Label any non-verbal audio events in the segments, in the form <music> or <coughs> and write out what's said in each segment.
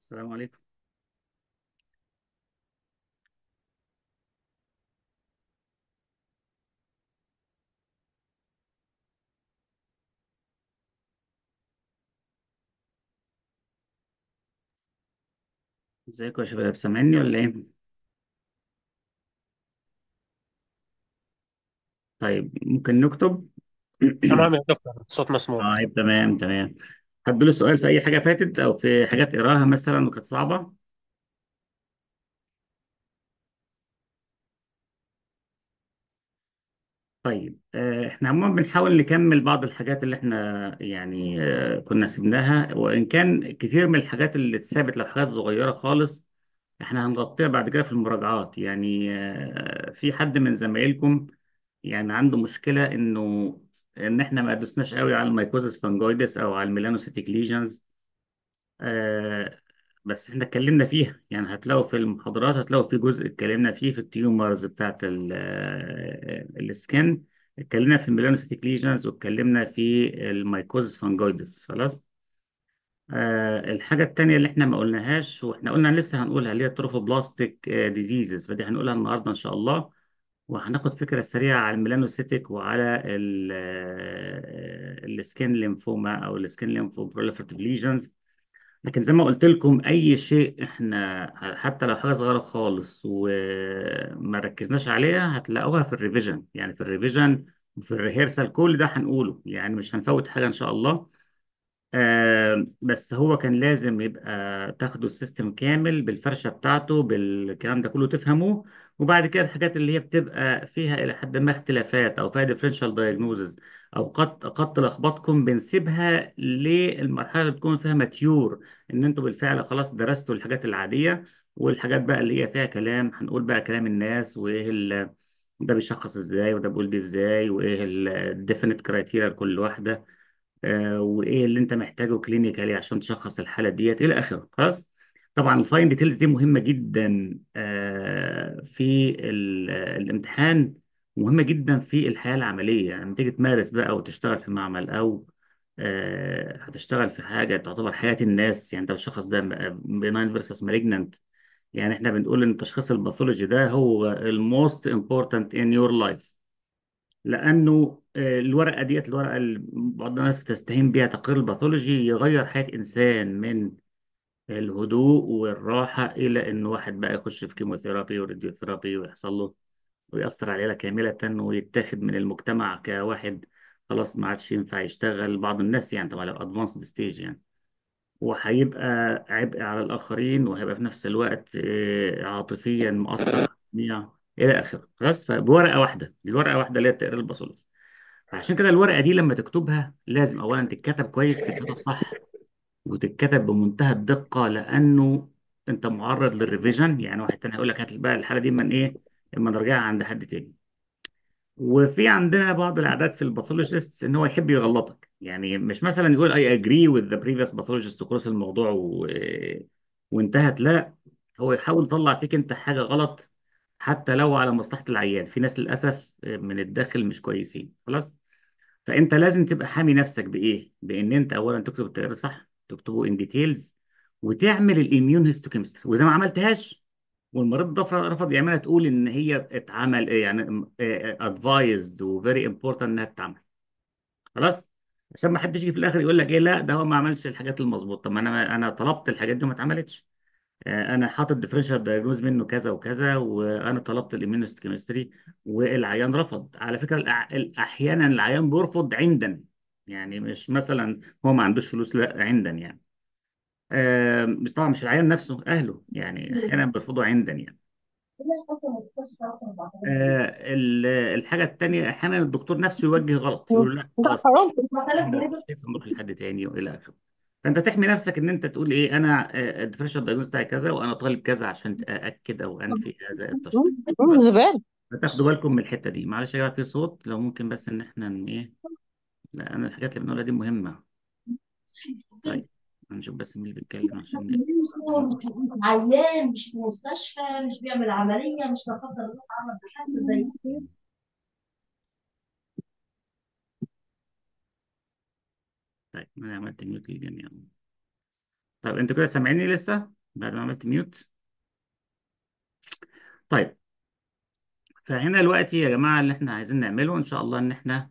السلام عليكم. ازيكم يا شباب؟ سامعني ولا إيه؟ طيب ممكن نكتب؟ تمام يا دكتور صوت مسموع. طيب تمام تمام. هدوا سؤال في أي حاجة فاتت أو في حاجات قراها مثلا وكانت صعبة؟ طيب آه، إحنا عموما بنحاول نكمل بعض الحاجات اللي إحنا يعني آه، كنا سيبناها. وإن كان كتير من الحاجات اللي اتثابت لو حاجات صغيرة خالص إحنا هنغطيها بعد كده في المراجعات. يعني آه، في حد من زمايلكم يعني عنده مشكلة إنه إن إحنا ما دوسناش قوي على ال mycosis fungoides أو على ال melanocytic lesions آه بس إحنا اتكلمنا فيها. يعني هتلاقوا في المحاضرات هتلاقوا في جزء اتكلمنا فيه في ال tumors بتاعت آه، ال skin. اتكلمنا في ال melanocytic lesions واتكلمنا في ال mycosis fungoides. خلاص؟ آه الحاجة التانية اللي إحنا ما قلناهاش وإحنا قلنا لسه هنقولها اللي هي ال trophoblastic diseases فدي هنقولها النهارده إن شاء الله. وهناخد فكرة سريعة على ال melanocytic وعلى ال skin lymphoma أو ال skin lymphoproliferative lesions لكن زي ما قلت لكم أي شيء إحنا حتى لو حاجة صغيرة خالص وما ركزناش عليها هتلاقوها في ال revision. يعني في ال revision وفي ال rehearsal كل ده هنقوله. يعني مش هنفوت حاجة إن شاء الله. آه بس هو كان لازم يبقى تاخدوا ال system كامل بالفرشة بتاعته بالكلام ده كله تفهموه. وبعد كده الحاجات اللي هي بتبقى فيها إلى حد ما اختلافات أو فيها differential diagnoses أو قد قد تلخبطكم بنسيبها للمرحلة اللي بتكون فيها mature إن أنتوا بالفعل خلاص درستوا الحاجات العادية والحاجات بقى اللي هي فيها كلام هنقول بقى كلام الناس وإيه ال- ده بيشخص إزاي وده بيقول دي إزاي وإيه ال definite criteria لكل واحدة آه، وإيه اللي أنت محتاجه clinically عشان تشخص الحالة ديت إلى آخره خلاص؟ طبعا ال fine details دي مهمة جدا آه، في ال- الامتحان مهمة جدا في الحياة العملية. يعني لما تيجي تمارس بقى وتشتغل في معمل أو آه، هتشتغل في حاجة تعتبر حياة الناس. يعني أنت بتشخص ده benign versus malignant يعني إحنا بنقول إن تشخيص ال pathology ده هو ال most important in your life لأنه آه، الورقة ديت الورقة اللي بعض الناس بتستهين بيها تقرير ال pathology يغير حياة إنسان من الهدوء والراحة إلى إن واحد بقى يخش في chemotherapy و radiotherapy ويحصل له ويأثر عليه كاملة ويتاخد من المجتمع كواحد خلاص ما عادش ينفع يشتغل. بعض الناس يعني طبعا لو advanced stage يعني. وهيبقى عبء على الآخرين وهيبقى في نفس الوقت آه، عاطفيا مؤثر على الجميع إلى آخره. خلاص فبورقة واحدة الورقة واحدة اللي هي التقرير ال pathology فعشان كده الورقة دي لما تكتبها لازم أولا تتكتب كويس تتكتب صح. وتتكتب بمنتهى الدقة لأنه أنت معرض لل revision. يعني واحد تاني هيقول لك هات بقى الحالة دي من إيه؟ إما نرجعها عند حد تاني. وفي عندنا بعض العادات في ال pathologist إن هو يحب يغلطك. يعني مش مثلا يقول I agree with the previous pathologist وخلص الموضوع و... وانتهت. لا هو يحاول يطلع فيك أنت حاجة غلط حتى لو على مصلحة العيان. في ناس للأسف من الداخل مش كويسين. خلاص؟ فأنت لازم تبقى حامي نفسك بإيه؟ بإن أنت اولا تكتب التقرير صح تكتبه in details وتعمل ال immunohistochemistry وإذا ما عملتهاش والمريض ده رفض يعملها تقول إن هي اتعمل يعني advised و very important إنها تتعمل. خلاص؟ عشان ما حدش يجي في الآخر يقول لك إيه لا ده هو ما عملش الحاجات المظبوطة. طب ما أنا أنا طلبت الحاجات دي وما اتعملتش. آه، أنا حاطط differential diagnosis منه كذا وكذا وأنا طلبت ال immunohistochemistry والعيان رفض. على فكرة أحيانا العيان بيرفض عندا يعني مش مثلا هو ما عندوش فلوس لا عندا يعني. آه، طبعا مش العيان نفسه أهله يعني أحيانا بيرفضوا عندا يعني. آه، ال- الحاجة التانية أحيانا الدكتور نفسه يوجه غلط يقول له لا خلاص. نعمل التشخيص ونروح لحد تاني وإلى آخره. فأنت تحمي نفسك إن أنت تقول إيه أنا ال differential diagnosis بتاعي كذا وأنا طالب كذا عشان أأكد أو أنفي هذا التشخيص. زبالة فتاخدوا بالكم من الحتة دي. معلش يا جماعة في صوت لو ممكن بس إن إحنا ن- إيه؟ لا أنا الحاجات اللي بنقولها دي مهمة. طيب هنشوف بس مين اللي بيتكلم عشان. عيان مش في مستشفى مش بيعمل عملية مش لا قدر الله عمل حد زي طيب أنا عملت ميوت للجميع. طيب أنتوا كده سامعيني لسه؟ بعد ما عملت ميوت طيب فهنا دلوقتي يا جماعة اللي إحنا عايزين نعمله إن شاء الله إن إحنا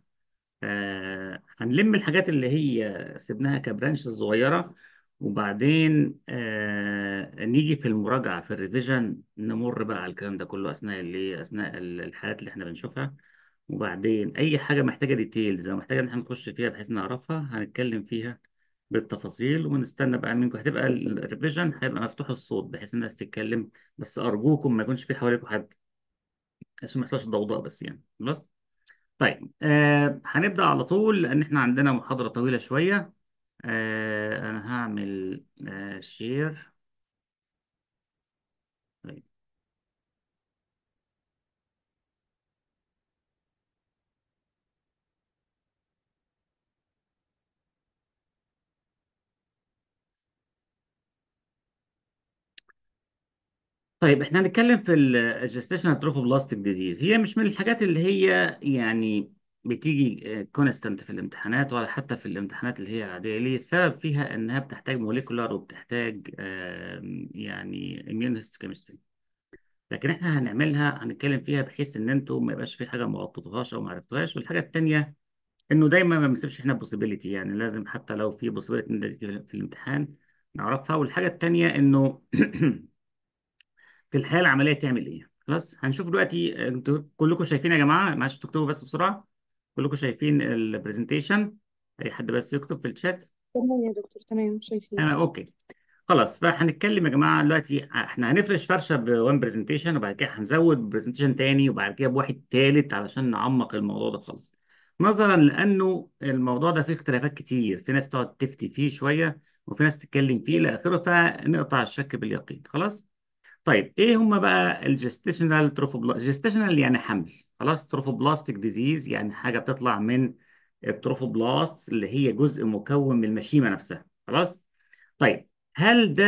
آه هنلم الحاجات اللي هي سيبناها ك branch صغيرة وبعدين آه نيجي في المراجعة في ال revision نمر بقى على الكلام ده كله أثناء اللي أثناء الحالات اللي إحنا بنشوفها. وبعدين أي حاجة محتاجة details أو محتاجة إن إحنا نخش فيها بحيث نعرفها هنتكلم فيها بالتفاصيل ونستنى بقى منكم. هتبقى ال revision هيبقى مفتوح الصوت بحيث الناس تتكلم بس أرجوكم ما يكونش في حواليكم حد عشان ما يحصلش ضوضاء بس يعني. خلاص؟ طيب آه هنبدأ على طول لأن إحنا عندنا محاضرة طويلة شوية. آه أنا هعمل آه شير طيب. طيب إحنا هنتكلم في ال gestational trophoblastic disease هي مش من الحاجات اللي هي يعني بتيجي constant في الامتحانات ولا حتى في الامتحانات اللي هي العادية ليه السبب فيها إنها بتحتاج molecular وبتحتاج يعني immunohistochemistry. لكن إحنا هنعملها هنتكلم فيها بحيث إن أنتوا ما يبقاش في حاجة ما غطيتوهاش أو ما عرفتوهاش. والحاجة التانية إنه دايما ما بنسيبش إحنا possibility يعني لازم حتى لو في possibility في الامتحان نعرفها. والحاجة التانية إنه <clears throat> في الحياة العملية تعمل إيه؟ خلاص هنشوف دلوقتي أنتوا كلكم شايفين يا جماعة معلش تكتبوا بس بسرعة كلكم شايفين ال presentation أي حد بس يكتب في الشات تمام يا دكتور تمام شايفين. أنا okay. خلاص فهنتكلم يا جماعة دلوقتي إحنا هنفرش فرشة ب one presentation وبعد كده هنزود presentation تاني وبعد كده بواحد تالت علشان نعمق الموضوع ده خالص. نظرا لأنه الموضوع ده فيه اختلافات كتير في ناس تقعد تفتي فيه شوية وفي ناس تتكلم فيه إلى آخره فنقطع الشك باليقين خلاص؟ طيب إيه هم بقى ال gestational trophoblast gestational يعني حمل خلاص؟ trophoblastic disease يعني حاجة بتطلع من ال trophoblast اللي هي جزء مكون من المشيمة نفسها خلاص؟ طيب هل ده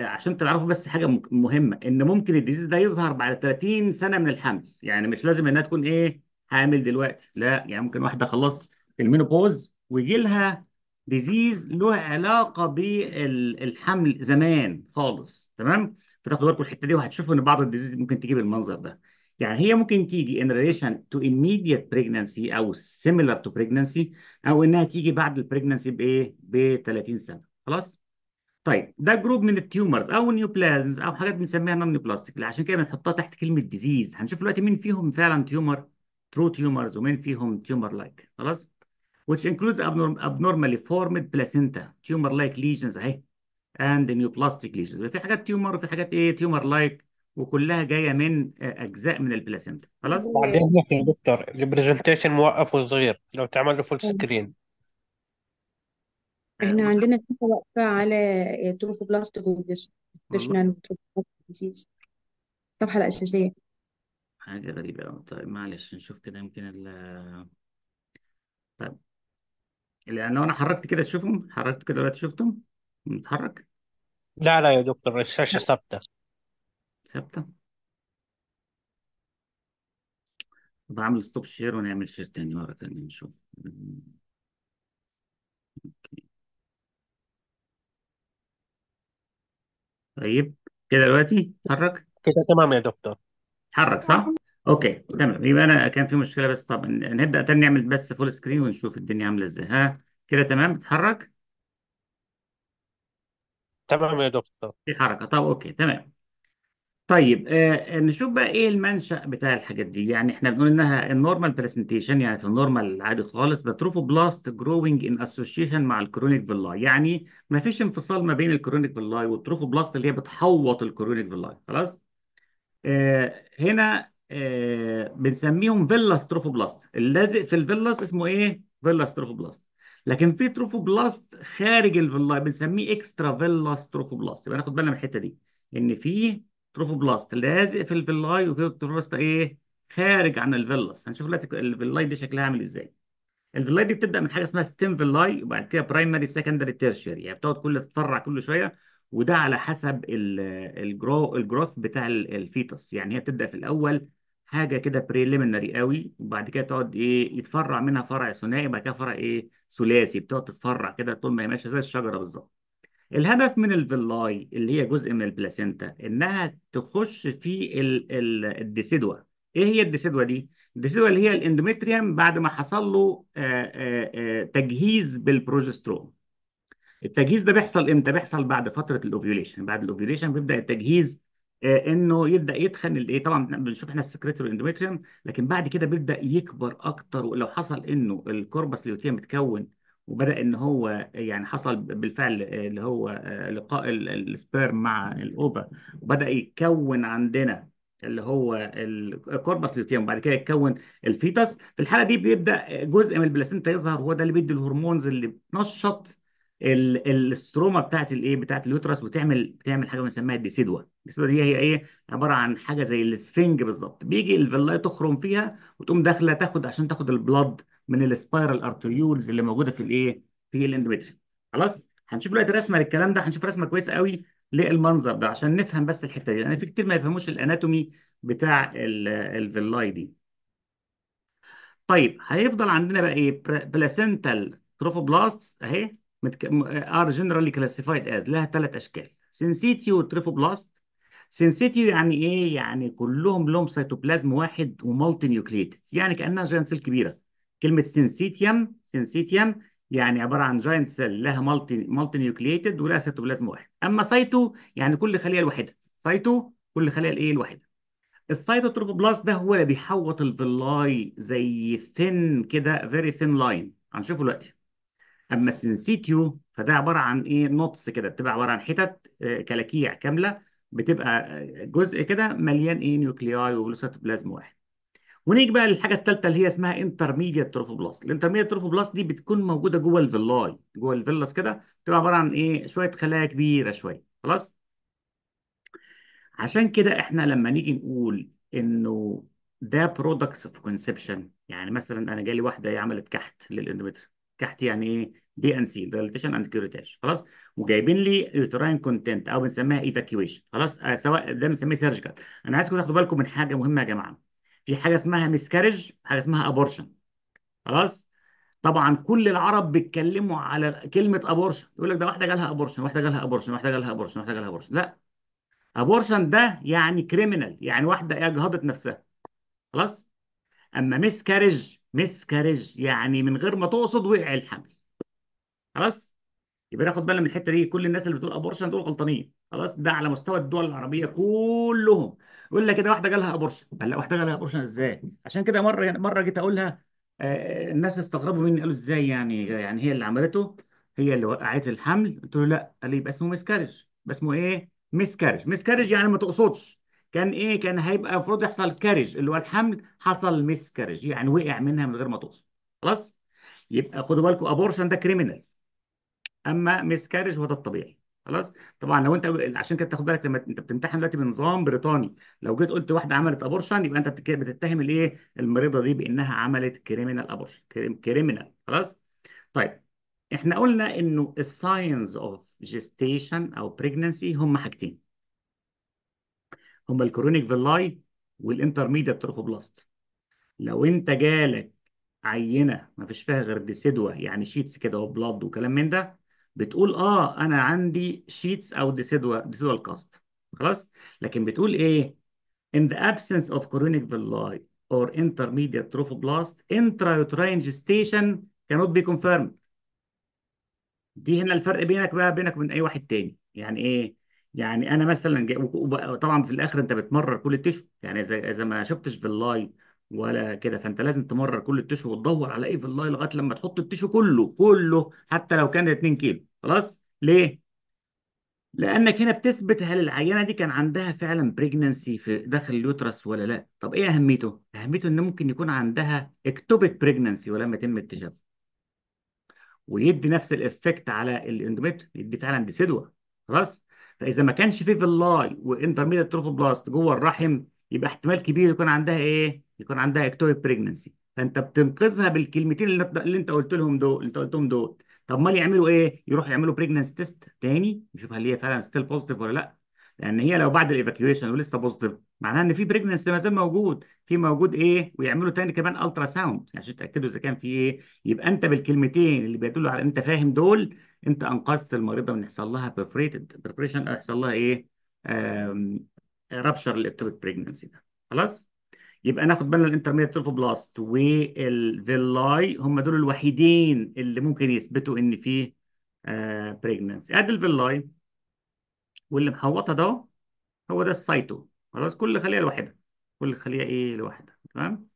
عشان تعرفوا بس حاجة مهمة إن ممكن ال disease ده يظهر بعد 30 سنة من الحمل يعني مش لازم إنها تكون إيه حامل دلوقتي لا يعني ممكن واحدة خلاص في ال menopause ويجي لها disease له علاقة بالحمل زمان خالص تمام؟ فتاخدوا بالكم الحتة دي وهتشوفوا إن بعض ال disease ممكن تيجي بالمنظر ده. يعني هي ممكن تيجي in relation to immediate pregnancy أو similar to pregnancy أو إنها تيجي بعد ال pregnancy بإيه؟ ب 30 سنة. خلاص؟ طيب ده group من ال tumors أو neoplasms أو حاجات بنسميها non neoplastic عشان كده بنحطها تحت كلمة disease هنشوف دلوقتي مين فيهم فعلا tumor true tumors ومين فيهم tumor like خلاص؟ which includes abnorm- abnormally formed placenta. tumor like lesions أهي. And neoplastic lesions. في حاجات tumor وفي حاجات إيه tumor like وكلها جاية من آه، أجزاء من ال placenta خلاص؟ بعدين يا دكتور ال presentation موقف وصغير لو تعمل له full screen آه، إحنا عندنا فكرة واقفة على trophoblastic والله. و gestational diseases الصفحة الأساسية. حاجة غريبة أوي. طيب معلش نشوف كده يمكن ال طيب. لأن لو أنا حركت كده تشوفهم؟ حركت كده دلوقتي شفتم متحرك؟ لا لا يا دكتور الشاشة ثابتة. ثابتة؟ بعمل stop share ونعمل share تاني مرة تانية نشوف. طيب كده دلوقتي؟ اتحرك كده تمام يا دكتور. اتحرك صح؟ okay تمام. يبقى أنا كان في مشكلة بس طب ن- نبدأ تاني نعمل بس full screen ونشوف الدنيا عاملة إزاي. ها كده تمام؟ بتتحرك تمام يا دكتور. في حركة. طب okay تمام. طيب آه نشوف بقى إيه المنشأ بتاع الحاجات دي. يعني إحنا بنقول إنها ال normal presentation يعني في ال normal العادي خالص. ده trophoblast growing in association مع ال chorionic villi. يعني ما فيش انفصال ما بين ال chorionic villi وال trophoblast اللي هي بتحوط ال chorionic villi. خلاص؟ آه هنا آه بنسميهم villous trophoblast اللازق في ال villous اسمه إيه؟ villous trophoblast لكن في trophoblast خارج ال villi بنسميه extravillous trophoblast. يبقى ناخد بالنا من الحتة دي إن في trophoblast لازق في ال villi وفي trophoblast إيه؟ خارج عن ال villous هنشوف دلوقتي ال villi دي شكلها عامل إزاي. ال villi دي بتبدأ من حاجة اسمها stem villi وبعد كده primary secondary tertiary يعني بتقعد كل تتفرع كل شوية وده على حسب ال- ال grow ال growth بتاع ال- fetus يعني هي بتبدأ في الأول حاجة كده preliminary قوي وبعد كده تقعد إيه يتفرع منها فرع ثنائي وبعد كده فرع إيه ثلاثي بتقعد تتفرع كده طول ما هي ماشية زي الشجرة بالظبط. الهدف من ال villi اللي هي جزء من ال placenta إنها تخش في ال ال ال decidua إيه هي ال decidua دي؟ ال decidua اللي هي ال endometrium بعد ما حصل له آه، آه، آه، تجهيز بالبروجسترون. التجهيز ده بيحصل إمتى؟ بيحصل بعد فترة ال ovulation بعد ال ovulation بيبدأ التجهيز إنه يبدأ يتخن الايه طبعا بنشوف إحنا ال secretory endometrium لكن بعد كده بيبدأ يكبر أكتر ولو حصل إنه ال corpus luteum اتكون وبدأ إن هو يعني حصل بالفعل آه، اللي هو آه، لقاء ال- sperm مع ال ova وبدأ يتكون عندنا اللي هو ال corpus luteum بعد كده يتكون ال fetus في الحالة دي بيبدأ جزء من ال placenta يظهر هو ده اللي بيدي ال hormones اللي بتنشط ال stroma بتاعت الايه بتاعت ال uterus وتعمل بتعمل حاجة بنسميها ال decidua. ال decidua دي هي إيه؟ عبارة عن حاجة زي ال sponge بالظبط. بيجي ال villi تخرم فيها وتقوم داخلة تاخد عشان تاخد ال blood من ال spiral arterioles اللي موجودة في الايه في ال endometrium خلاص؟ هنشوف دلوقتي رسمة للكلام ده. هنشوف رسمة كويسة قوي للمنظر ده عشان نفهم بس الحتة دي. أنا في كتير ما يفهموش ال anatomy بتاع ال- ال villi دي. طيب هيفضل عندنا بقى إيه؟ placental trophoblast أهي. are generally classified as لها ثلاث أشكال. syncytiotrophoblast syncytio يعني إيه؟ يعني كلهم لهم سيتوبلازم واحد و multinucleated يعني كأنها giant cell كبيرة. كلمة syncytium syncytium يعني عبارة عن giant cell لها multi multinucleated ولها سيتوبلازم واحد. أما cyto يعني كل خلية لوحدها. cyto كل خلية الايه لوحدها؟ ال cytotrophoblast ده هو اللي بيحوط ال villi زي thin كده very thin line هنشوفه دلوقتي. أما ال syncytio فده عبارة عن إيه؟ knots كده بتبقى عبارة عن حتت آه، كلاكيع كاملة بتبقى آه، جزء كده مليان إيه؟ nuclei و cytoplasm واحد. ونيجي بقى للحاجة الثالثه اللي هي اسمها intermediate trophoblast ال intermediate trophoblast دي بتكون موجودة جوه ال villi جوه ال villous كده بتبقى عبارة عن إيه؟ شوية خلايا كبيرة شوية. خلاص؟ عشان كده إحنا لما نيجي نقول إنه ده products of conception يعني مثلا أنا جالي واحدة هي عملت كحت لل endometrium كحت يعني إيه؟ D and C dilatation and curettage خلاص؟ وجايبين لي uterine content أو بنسميها evacuation خلاص؟ آه سواء ده بنسميه surgical أنا عايزكم تاخدوا بالكم من حاجة مهمة يا جماعة. في حاجة اسمها miscarriage حاجة اسمها abortion خلاص؟ طبعا كل العرب بيتكلموا على كلمة abortion يقول لك ده واحدة جالها abortion واحدة جالها abortion واحدة جالها abortion واحدة جالها abortion لا. abortion ده يعني criminal يعني واحدة اجهضت نفسها. خلاص؟ أما miscarriage miscarriage يعني من غير ما تقصد وقع الحمل خلاص؟ يبقى ناخد بالنا من الحتة دي. كل الناس اللي بتقول abortion دول غلطانين. خلاص ده على مستوى الدول العربية كلهم. يقول لك كده واحدة جالها abortion لا واحدة جالها abortion إزاي؟ عشان كده مرة مرة جيت أقولها آه، الناس استغربوا مني. قالوا إزاي يعني؟ يعني هي اللي عملته هي اللي وقعت الحمل. قلت له لا. قال لي يبقى اسمه miscarriage يبقى اسمه إيه؟ miscarriage miscarriage يعني ما تقصدش. كان إيه؟ كان هيبقى المفروض يحصل carriage اللي هو الحمل حصل miscarriage يعني وقع منها من غير ما تقصد. خلاص؟ يبقى خدوا بالكم abortion ده criminal أما miscarriage هو ده الطبيعي. خلاص؟ طبعا لو أنت عشان كده تاخد بالك لما أنت بتمتحن دلوقتي بنظام بريطاني. لو جيت قلت واحدة عملت abortion يبقى أنت بتتهم الايه المريضة دي بإنها عملت criminal abortion criminal خلاص؟ طيب إحنا قلنا إنه ال signs of gestation أو pregnancy هم حاجتين. هم ال chorionic villi وال intermediate trophoblast لو أنت جالك عينة ما فيش فيها غير decidua يعني sheets كده و blood وكلام من ده بتقول آه أنا عندي sheets أو decidua decidua cast خلاص؟ لكن بتقول إيه؟ In the absence of chorionic villi or intermediate trophoblast intrauterine gestation cannot be confirmed. دي هنا الفرق بينك بقى بينك وبين أي واحد تاني. يعني إيه؟ يعني أنا مثلا طبعا في الآخر أنت بتمرر كل ال tissue يعني اذا إذا ما شفتش villi ولا كده. فأنت لازم تمرر كل ال tissue وتدور على إيه villi لغاية لما تحط ال tissue كله كله حتى لو كان 2 كيلو. خلاص؟ ليه؟ لأنك هنا بتثبت هل العينة دي كان عندها فعلا pregnancy في داخل ال uterus ولا لأ. طب إيه أهميته؟ أهميته إن ممكن يكون عندها ectopic pregnancy ولم يتم اكتشافه. ويدي نفس ال effect على ال endometrium يدي فعلا decidua خلاص؟ فإذا ما كانش فيه villi و intermediate trophoblast جوه الرحم يبقى احتمال كبير يكون عندها إيه؟ يكون عندها ectopic pregnancy فأنت بتنقذها بالكلمتين اللي, اللي أنت قلت لهم دول اللي أنت قلتهم دول. طب أمال يعملوا إيه؟ يروحوا يعملوا pregnancy test تاني يشوف هل هي فعلا still positive ولا لأ. لأن هي لو بعد ال evacuation ولسه positive معناها إن في pregnancy ما زال موجود. في موجود إيه؟ ويعملوا تاني كمان ultrasound عشان يتاكدوا إذا كان في إيه. يبقى أنت بالكلمتين اللي بيدلوا على ان أنت فاهم دول أنت أنقذت المريضة من يحصل لها perforated perforation أو يحصل لها إيه؟ rupture ال ectopic pregnancy ده. خلاص؟ يبقى ناخد بالنا ال intermediate trophoblast وال villi هم دول الوحيدين اللي ممكن يثبتوا إن في pregnancy أدي ال villi واللي محوطه ده هو ده ال cyto خلاص كل خلية لوحدها. كل خلية إيه لوحدها تمام؟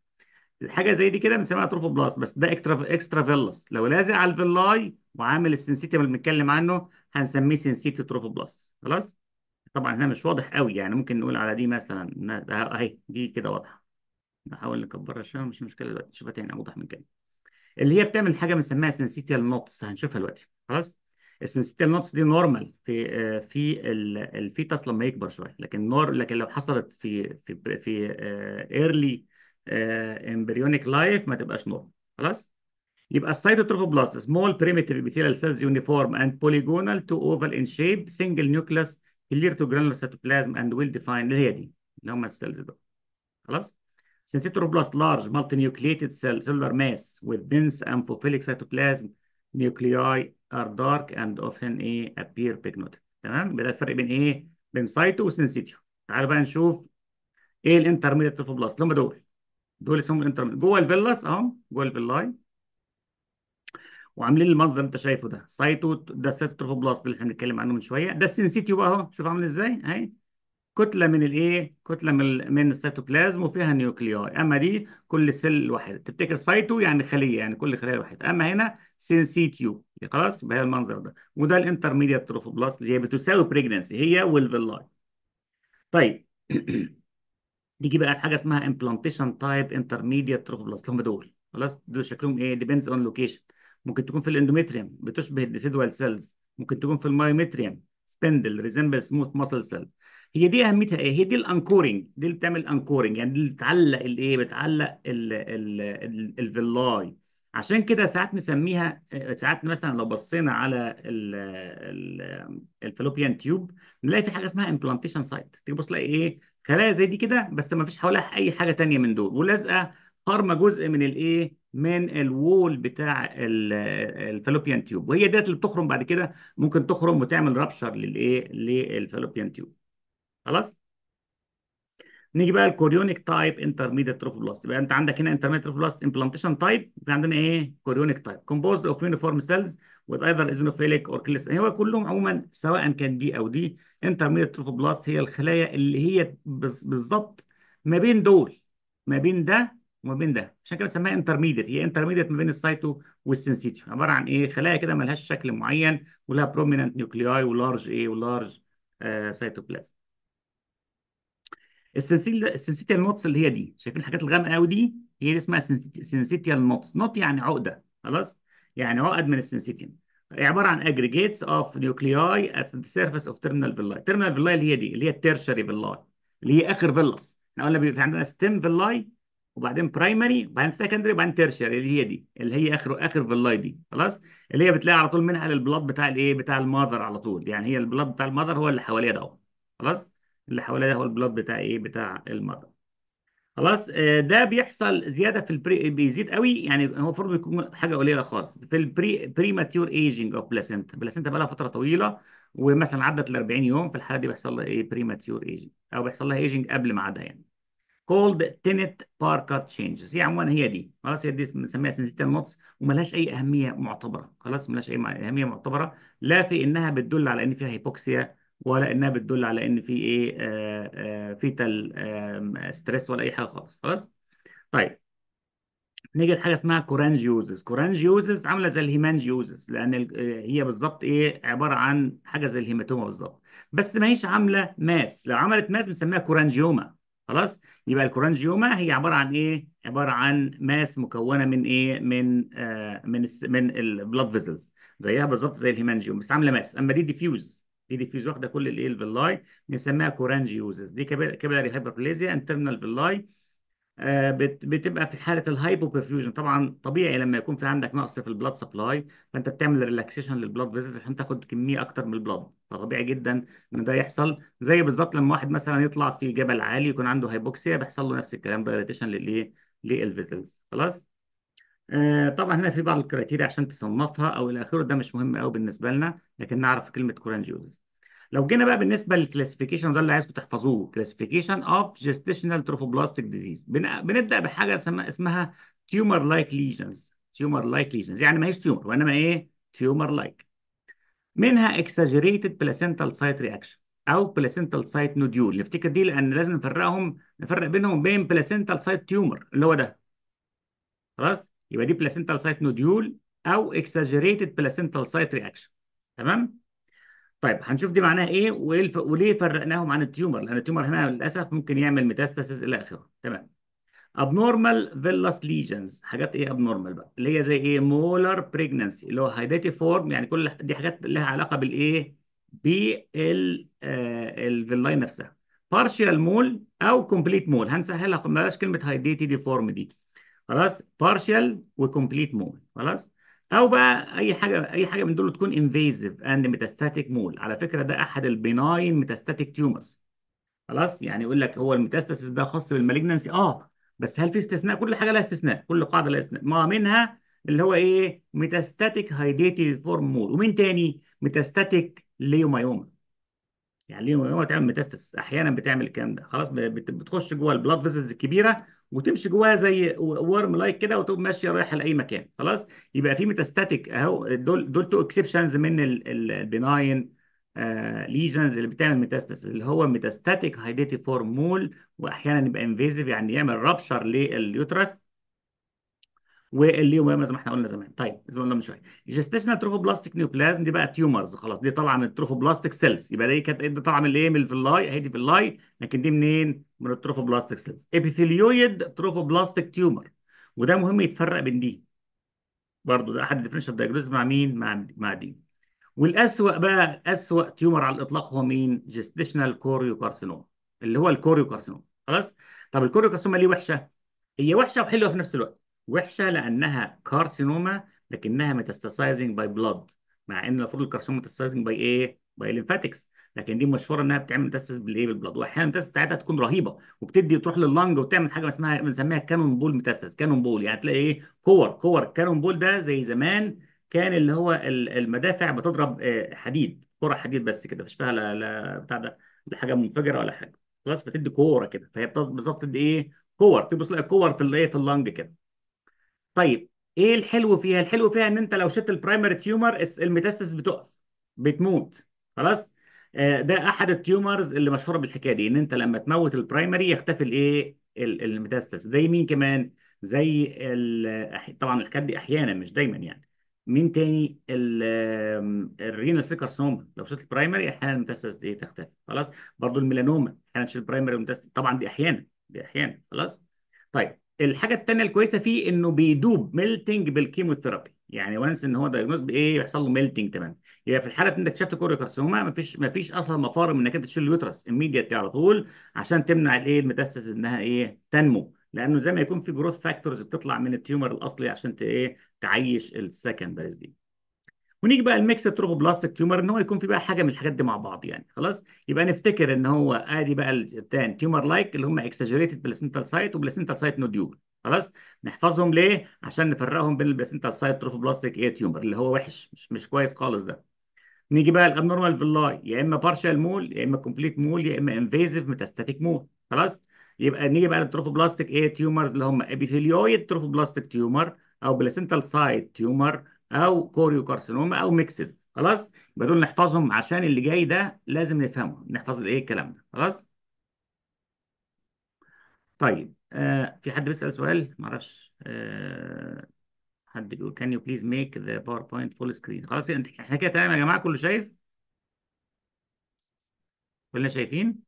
الحاجة زي دي كده بنسميها trophoblast بس ده extra extravillous لو لازق على ال villi وعامل ال syncytio اللي بنتكلم عنه هنسميه syncytiotrophoblast خلاص؟ طبعا هنا مش واضح قوي يعني ممكن نقول على دي مثلا أهي دي كده واضحة. نحاول نكبرها شوية مش مشكلة دلوقتي نشوفها تاني اوضح من كده. اللي هي بتعمل حاجة بنسميها syncytial knots هنشوفها دلوقتي خلاص؟ ال syncytial knots دي normal في آه، في ال- ال fetus لما يكبر شوية لكن nor لكن لو حصلت في في في early embryonic life ما تبقاش normal خلاص؟ يبقى ال cytotrophoblast small primitive epithelial cells uniform and polygonal to oval in shape single nucleus clear to granular cytoplasm and well defined اللي هي دي اللي هم ال cells دول خلاص؟ Syncytiotrophoblast large multinucleated cell cellular mass with dense amphophilic cytoplasm nuclei are dark and often إيه appear pyknotic تمام؟ ده الفرق بين إيه بين cyto و syncytio تعالوا بقى نشوف إيه ال intermediate trophoblast اللي هم دول دول اسمهم ال intermediate جوه ال villus أهو جوه ال villi. وعاملين المنظر اللي أنت شايفه ده. cyto ده ال cytotrophoblast اللي إحنا بنتكلم عنه من شوية. ده ال syncytio بقى أهو. شوف عامل إزاي. أهي. كتلة من الايه كتلة من من السيتوبلازم وفيها nuclei أما دي كل cell لوحدها تفتكر cyto يعني خلية يعني كل خلية لوحدها أما هنا syncytio خلاص يبقى المنظر ده. وده ال intermediate trophoblast اللي هي بتساوي pregnancy هي وال villi. طيب. <clears throat> نيجي بقى لحاجة اسمها implantation type intermediate trophoblast هم دول. خلاص دول شكلهم إيه؟ depends on location ممكن تكون في ال endometrium بتشبه ال decidual cells ممكن تكون في ال myometrium spindle resemble smooth muscle cell هي دي أهميتها إيه؟ هي دي ال anchoring دي اللي بتعمل anchoring يعني دي اللي بتعلق الإيه؟ بتعلق ال ال ال ال villi عشان كده ساعات نسميها ساعات مثلا لو بصينا على ال ال ال fallopian tube نلاقي في حاجة اسمها implantation site تبص تلاقي إيه؟ خلايا زي دي كده بس ما فيش حواليها أي حاجة تانية من دول ولازقة قارمة جزء من الايه من ال wall بتاع ال- ال fallopian tube. وهي ديت اللي بتخرم بعد كده ممكن تخرم وتعمل rupture للإيه؟ لل fallopian tube. خلاص؟ نيجي بقى ال chorionic type intermediate trophoblast يبقى انت عندك هنا intermediate trophoblast implantation type في عندنا إيه؟ chorionic type composed of uniform cells with either eosinophilic or clistin هو كلهم عموما سواء كان دي أو دي intermediate trophoblast هي الخلايا اللي هي بالظبط ما بين دول. ما بين ده وما بين ده. عشان كده بنسميها intermediate هي intermediate ما بين ال cyto وال syncytio. عبارة عن إيه؟ خلايا كده ملهاش شكل معين ولها prominent nuclei و large إيه و large آه ال syncyl ال syncytial knots اللي هي دي. شايفين الحاجات الغامقة قوي دي؟ هي دي اسمها syncytial knots. knot يعني عقدة. خلاص؟ يعني عقد من ال syncytial عبارة عن aggregates of nuclei at the surface of terminal villi. Terminal villi اللي هي دي اللي هي ال tertiary villi. اللي هي آخر villus إحنا قلنا بيبقى عندنا stem villi وبعدين primary وبعدين secondary وبعدين tertiary اللي هي دي اللي هي اخر آخر villi دي. خلاص؟ اللي هي بتلاقي على طول منها لل blood بتاع الايه؟ بتاع ال mother على طول. يعني هي ال blood بتاع ال mother هو اللي حواليها ده. خلاص؟ اللي حواليها ده هو ال blood بتاع إيه؟ بتاع ال mother خلاص آه، ده بيحصل زيادة في ال pre بيزيد قوي يعني هو المفروض يكون حاجة قليلة خالص. في ال pre premature aging of placenta placenta بقى لها فترة طويلة ومثلا عدت ال 40 يوم في الحالة دي بيحصل لها إيه؟ premature aging أو بيحصل لها aging قبل ميعادها يعني. called Tenney-Parker changes. هي عموما هي دي. خلاص هي دي بنسميها syncytial knots وملهاش أي أهمية معتبرة. خلاص ملهاش أي أهمية معتبرة لا في إنها بتدل على إن فيها hypoxia ولا إنها بتدل على إن في إيه آه آه fetal stress ولا أي حاجة خالص. خلاص؟ طيب. نيجي لحاجة اسمها chorangiosis chorangiosis عاملة زي ال hemangiosis لأن آه، هي بالظبط إيه عبارة عن حاجة زي ال hematoma بالظبط. بس ما هيش عاملة mass. لو عملت mass بنسميها chorangioma خلاص؟ يبقى ال chorangioma هي عبارة عن إيه؟ عبارة عن mass مكونة من إيه؟ من آه من من ال blood vessels زيها بالظبط زي ال hemangioma بس عاملة mass. أما دي diffuse دي diffuse واخده كل الايه ال villi بنسميها chorangiosis دي capillary hyperplasia in terminal villi بت- بتبقى في حالة ال hypoperfusion طبعا طبيعي لما يكون في عندك نقص في ال blood supply فأنت بتعمل relaxation لل blood vessels عشان تاخد كمية أكتر من ال blood فطبيعي جدا إن ده يحصل. زي بالظبط لما واحد مثلا يطلع في جبل عالي يكون عنده hypoxia بيحصل له نفس الكلام ده dilatation للإيه؟ لل vessels خلاص؟ طبعا هنا في بعض ال criteria عشان تصنفها أو إلى آخره ده مش مهم قوي بالنسبة لنا لكن نعرف كلمة chorangiosis لو جينا بقى بالنسبة لل classification ده اللي عايزكم تحفظوه classification of gestational trophoblastic disease بنبدأ بحاجة اسمها tumor like lesions tumor like lesions يعني ما هيش tumor وإنما إيه؟ tumor like منها exaggerated placental site reaction أو placental site nodule. نفتكر دي لأن لازم نفرقهم نفرق بينهم وبين placental site tumor اللي هو ده. خلاص؟ يبقى دي placental site nodule أو exaggerated placental site reaction. تمام؟ طيب هنشوف دي معناها إيه وإيه. وليه فرقناهم عن ال tumor لأن ال tumor هنا للأسف ممكن يعمل metastasis إلى آخره. تمام. abnormal villus lesions. حاجات إيه abnormal بقى؟ اللي هي زي إيه؟ molar pregnancy اللي هو hydatidiform يعني كل دي حاجات لها علاقة بالإيه؟ بال آه ال villi نفسها. partial mole أو complete mole. هنسهلها بلاش كلمة hydatidiform دي. خلاص؟ partial و complete mole خلاص؟ أو بقى أي حاجة أي حاجة من دول تكون invasive and metastatic mole على فكرة ده أحد ال benign metastatic tumors خلاص؟ يعني يقول لك هو ال metastasis ده خاص بال malignancy آه بس هل في استثناء؟ كل حاجة لها استثناء كل قاعدة لها استثناء. ما منها اللي هو إيه؟ metastatic hydatidiform mole ومين تاني؟ metastatic leiomyoma يعني leiomyoma تعمل metastasis أحيانا بتعمل الكلام ده. خلاص بت- بتخش جوه ال blood vessels الكبيرة وتمشي جواها زي worm like كده وتقوم ماشية رايحة لأي مكان. خلاص؟ يبقى في metastatic أهو. دول دول two exceptions من ال benign lesions اللي بتعمل metastasis اللي هو metastatic hydatidiform mole وأحيانا يبقى invasive يعني يعمل rupture لل uterus وال leiomyoma زي ما إحنا قلنا زمان. طيب زي ما قلنا من شوية. ال gestational trophoblastic neoplasm دي بقى tumors خلاص. دي طالعة من ال trophoblastic cells يبقى دي كانت دي طالعة من الإيه؟ من ال villi. اهي دي villi لكن دي منين؟ من ال trophoblastic cells epithelioid trophoblastic tumor وده مهم يتفرق بين دي. برضه ده أحد ال differential diagnosis مع مين؟ مع مع دي. والأسوأ بقى أسوأ tumor على الإطلاق هو مين؟ gestational choriocarcinoma اللي هو ال choriocarcinoma خلاص؟ طب ال choriocarcinoma ليه وحشة؟ هي وحشة وحلوة في نفس الوقت. وحشة لأنها carcinoma لكنها metastasizing by blood مع إن المفروض ال carcinoma metastasizing by إيه by lymphatics لكن دي مشهورة إنها بتعمل metastasis بالايه بال blood واحيانا ال metastasis بتاعتها تكون رهيبة وبتدي تروح لل lung وتعمل حاجة اسمها بنسميها cannon ball metastasis cannon ball يعني تلاقي إيه؟ كور. كور cannon ball ده زي زمان كان اللي هو ال- المدافع بتضرب آه، حديد كرة حديد بس كده مفيش فيها لا لا بتاع ده لا حاجة منفجرة ولا حاجة. خلاص بتدي كورة كده. فهي بالظبط تدي إيه؟ كور. تبص لها كور في الايه في ال lung كده. طيب إيه الحلو فيها؟ الحلو فيها إن أنت لو شلت ال primary tumor ال metastasis بتقف بتموت خلاص؟ آه، ده أحد ال tumors اللي مشهورة بالحكاية دي إن أنت لما تموت ال primary يختفي الإيه؟ ال- ال metastasis زي مين كمان؟ زي طبعا الحاجات دي أحيانا مش دايما يعني. مين تاني؟ ال renal cell لو شلت ال primary أحيانا ال metastasis دي تختفي خلاص؟ برضو الميلانوما أحيانا تشيل ال primary طبعا دي أحيانا دي أحيانا خلاص؟ طيب الحاجة الثانية الكويسة فيه إنه بيدوب melting بال chemotherapy. يعني once إن هو diagnosed بإيه؟ يحصل له melting تمام. يبقى في الحالة إنك اكتشفت choriocarcinoma مفيش مفيش أصلا مفار من إنك أنت تشيل ال uterus immediately على طول عشان تمنع الإيه؟ ال metastasis إنها إيه؟ تنمو. لأنه زي ما يكون في growth factors بتطلع من ال tumor الأصلي عشان إيه؟ تعيش ال secondaries دي. ونيجي بقى ال mixed trophoblastic tumor إن هو يكون في بقى حاجة من الحاجات دي مع بعض يعني خلاص؟ يبقى نفتكر إن هو آدي بقى التاني tumor like اللي هم exaggerated placental site و placental site nodule خلاص؟ نحفظهم ليه؟ عشان نفرقهم بين ال placental site trophoblastic إيه tumor اللي هو وحش مش مش كويس خالص ده. نيجي بقى ال abnormal villi يا إما partial mole يا إما complete mole يا إما invasive metastatic mole خلاص؟ يبقى نيجي بقى لل trophoblastic إيه tumors اللي هم epithelioid trophoblastic tumor أو placental site tumor أو choriocarcinoma أو mixed خلاص؟ يبقى دول نحفظهم عشان اللي جاي ده لازم نفهمه. نحفظ الإيه؟ الكلام ده. خلاص؟ طيب آه في حد بيسأل سؤال؟ معرفش آه حد بيقول can you please make the PowerPoint full screen خلاص إحنا كده تمام يا جماعة كله شايف؟ كلنا شايفين؟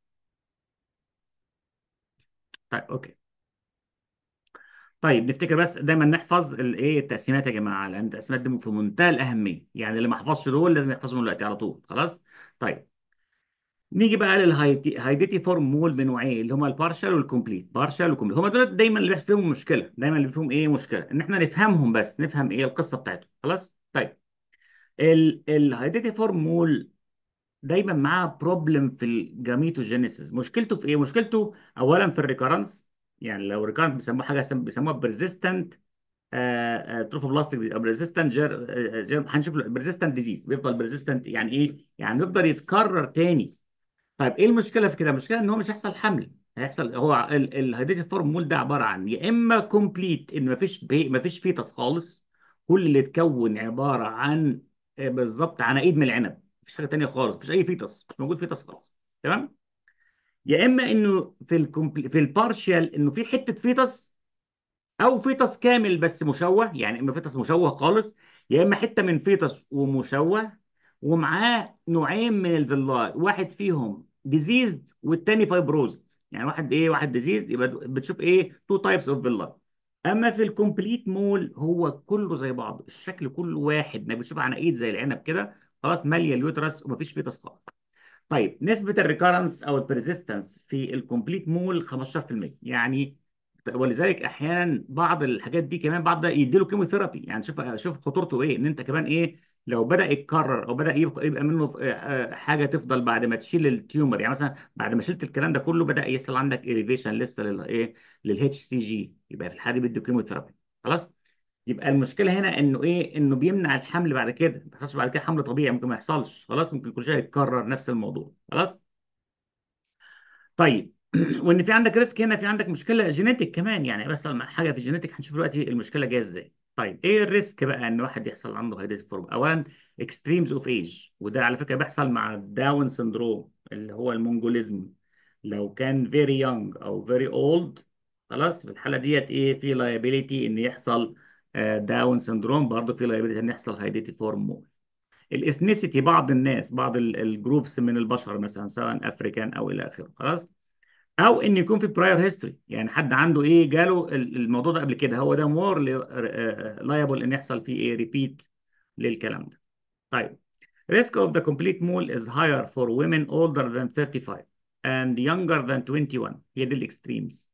طيب okay. طيب نفتكر بس دايما نحفظ الإيه التقسيمات يا جماعة. لأن التقسيمات دي في منتهى الأهمية. يعني اللي ما حفظش دول لازم يحفظهم دلوقتي على طول. خلاص؟ طيب. نيجي بقى لل hydatidiform mole بنوعين اللي هما ال partial وال complete. partial و complete هما دول دايما اللي بيحصل فيهم مشكلة. دايما اللي فيهم إيه مشكلة؟ إن إحنا نفهمهم بس نفهم إيه القصة بتاعتهم. خلاص؟ طيب. ال hydatidiform mole دايما معاه problem في ال gametogenesis. مشكلته في إيه؟ مشكلته اولا في ال recurrence يعني لو recurrent بيسموها حاجة بيسموها persistent trophoblastic أو persistent germ هنشوف persistent disease بيفضل persistent يعني إيه؟ يعني بيفضل يتكرر تاني طيب إيه المشكلة في كده؟ المشكلة إن هو مش هيحصل حمل هيحصل هو ال hydatidiform mole ده عبارة عن يا إما complete إن مفيش مفيش fetus خالص كل اللي اتكون عبارة عن آه، بالظبط عناقيد من العنب مفيش حاجة تانية خالص مفيش أي fetus مش موجود fetus خالص تمام يا إما إنه في ال compl... في ال partial إنه في حتة fetus أو fetus كامل بس مشوه يعني إما fetus مشوه خالص يا إما حتة من fetus ومشوه ومعاه نوعين من ال villi واحد فيهم diseased والتاني fibrosed يعني واحد إيه واحد diseased يبقى بتشوف إيه two types of villi أما في ال complete mole هو كله زي بعضه الشكل كله واحد إنك بتشوف عناقيد زي العنب كده خلاص مالية ال uterus ومفيش fetus خالص. طيب نسبة ال recurrence أو ال persistence في ال complete mole 15% يعني ولذلك أحيانا بعض الحاجات دي كمان بعض يديله chemotherapy يعني شوف شوف خطورته إيه إن أنت كمان إيه لو بدأ يتكرر أو بدأ يبقى, يبقى منه آه، آه، حاجة تفضل بعد ما تشيل ال tumor يعني مثلا بعد ما شلت الكلام ده كله بدأ يحصل عندك elevation لسه للإيه لل HCG يبقى في الحالة دي بيدوا chemotherapy خلاص؟ يبقى المشكلة هنا إنه إيه؟ إنه بيمنع الحمل بعد كده ما يحصلش بعد كده حمل طبيعي ممكن ما يحصلش. خلاص ممكن كل شوية يتكرر نفس الموضوع. خلاص؟ طيب. <clears throat> وإن في عندك risk هنا في عندك مشكلة genetic كمان. يعني مع حاجة في ال genetic هنشوف دلوقتي المشكلة جاية إزاي. طيب إيه ال risk بقى إن واحد يحصل عنده hydatidiform؟ اولا extremes of age وده على فكرة بيحصل مع ال Down syndrome اللي هو ال mongolism. لو كان very young أو very old خلاص في الحالة ديت إيه؟ في liability إن يحصل Down syndrome برضه في liability ان يحصل hydatidiform mole ال ethnicity بعض الناس بعض ال groups من البشر مثلا سواء African أو إلى آخره خلاص؟ أو إن يكون في prior history يعني حد عنده إيه جاله ال- الموضوع ده قبل كده هو ده more liable إن يحصل فيه إيه repeat للكلام ده. طيب risk of the complete mole is higher for women older than 35 and younger than 21 هي دي الاكستريمز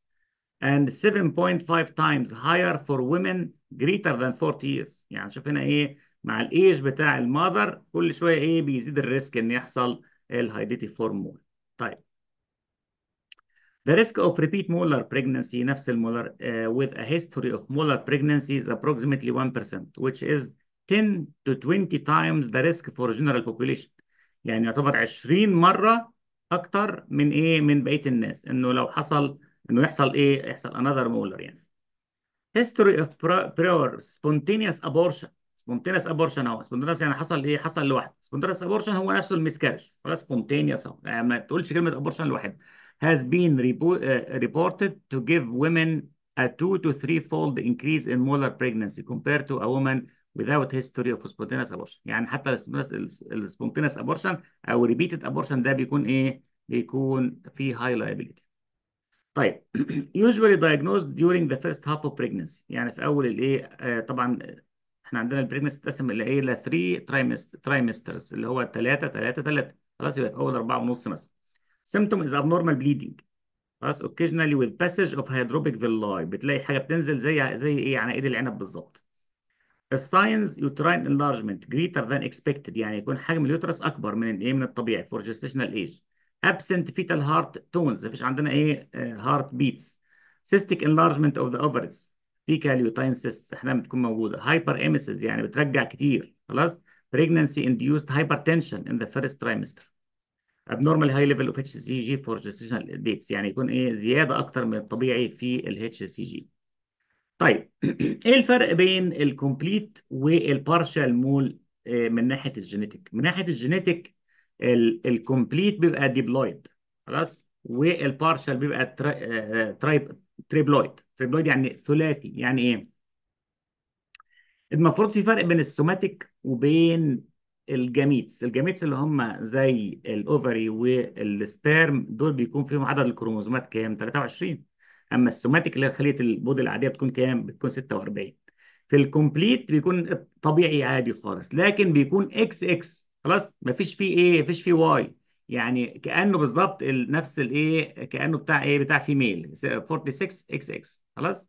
and 7.5 times higher for women greater than 40 years يعني شوف هنا إيه مع الايج بتاع المذر كل شوية إيه بيزيد الريسك ان يحصل الهايديتي فورم مول طيب The risk of repeat molar pregnancy نفس المولر uh, with a history of molar pregnancy is approximately 1% which is 10 to 20 times the risk for general population يعني يعتبر 20 مرة أكتر من إيه من بقية الناس إنه لو حصل إنه يحصل إيه يحصل another molar يعني history of pri- prior spontaneous abortion spontaneous abortion اهو spontaneous يعني حصل إيه حصل لوحده spontaneous abortion هو نفسه المسكارج خلاص spontaneous اهو يعني ما تقولش كلمه abortion لوحدها has been repo- uh, reported to give women a two to three fold increase in molar pregnancy compared to a woman without history of spontaneous abortion يعني حتى ال spontaneous abortion أو repeated abortion ده بيكون إيه بيكون فيه high liability طيب usually diagnosed during the first half of pregnancy. يعني في أول الإيه آه طبعا إحنا عندنا ال pregnancy تقسم إلى إيه ل 3 trimesters اللي هو 3 3 3 خلاص يبقى في أول أربعة ونص مثلا. Symptom is abnormal bleeding. خلاص occasionally with passage of hydropic villi. بتلاقي حاجة بتنزل زي زي إيه على ايد العنب بالظبط. الساينز uterine enlargement greater than expected. يعني يكون حجم اليوترس أكبر من إيه من الطبيعي for gestational age. Absent fetal heart tones مفيش عندنا إيه heart beats cystic enlargement of the ovaries fecal uterine cysts إحنا بتكون موجوده hyperemesis يعني بترجع كتير خلاص pregnancy induced hypertension in the first trimester abnormal high level of HCG for gestational dates يعني يكون إيه زياده أكتر من الطبيعي في ال HCG طيب إيه الفرق بين ال complete وال partial mole آه، من ناحيه ال genetic من ناحيه ال genetic ال complete بيبقى diploid خلاص؟ وال partial بيبقى trip triploid triploid يعني ثلاثي. يعني إيه؟ المفروض في فرق بين ال somatic وبين ال gametes. ال gametes اللي هم زي ال ovary وال sperm دول بيكون فيهم عدد الكروموزومات كام؟ 23 أما ال somatic اللي هي خلية ال body العادية بتكون كام؟ بتكون 46 في ال complete بيكون طبيعي عادي خالص لكن بيكون إكس إكس خلاص مفيش فيه إيه مفيش فيه Y. يعني كأنه بالظبط ال- نفس الايه كأنه بتاع إيه بتاع female 46 إكس إكس خلاص؟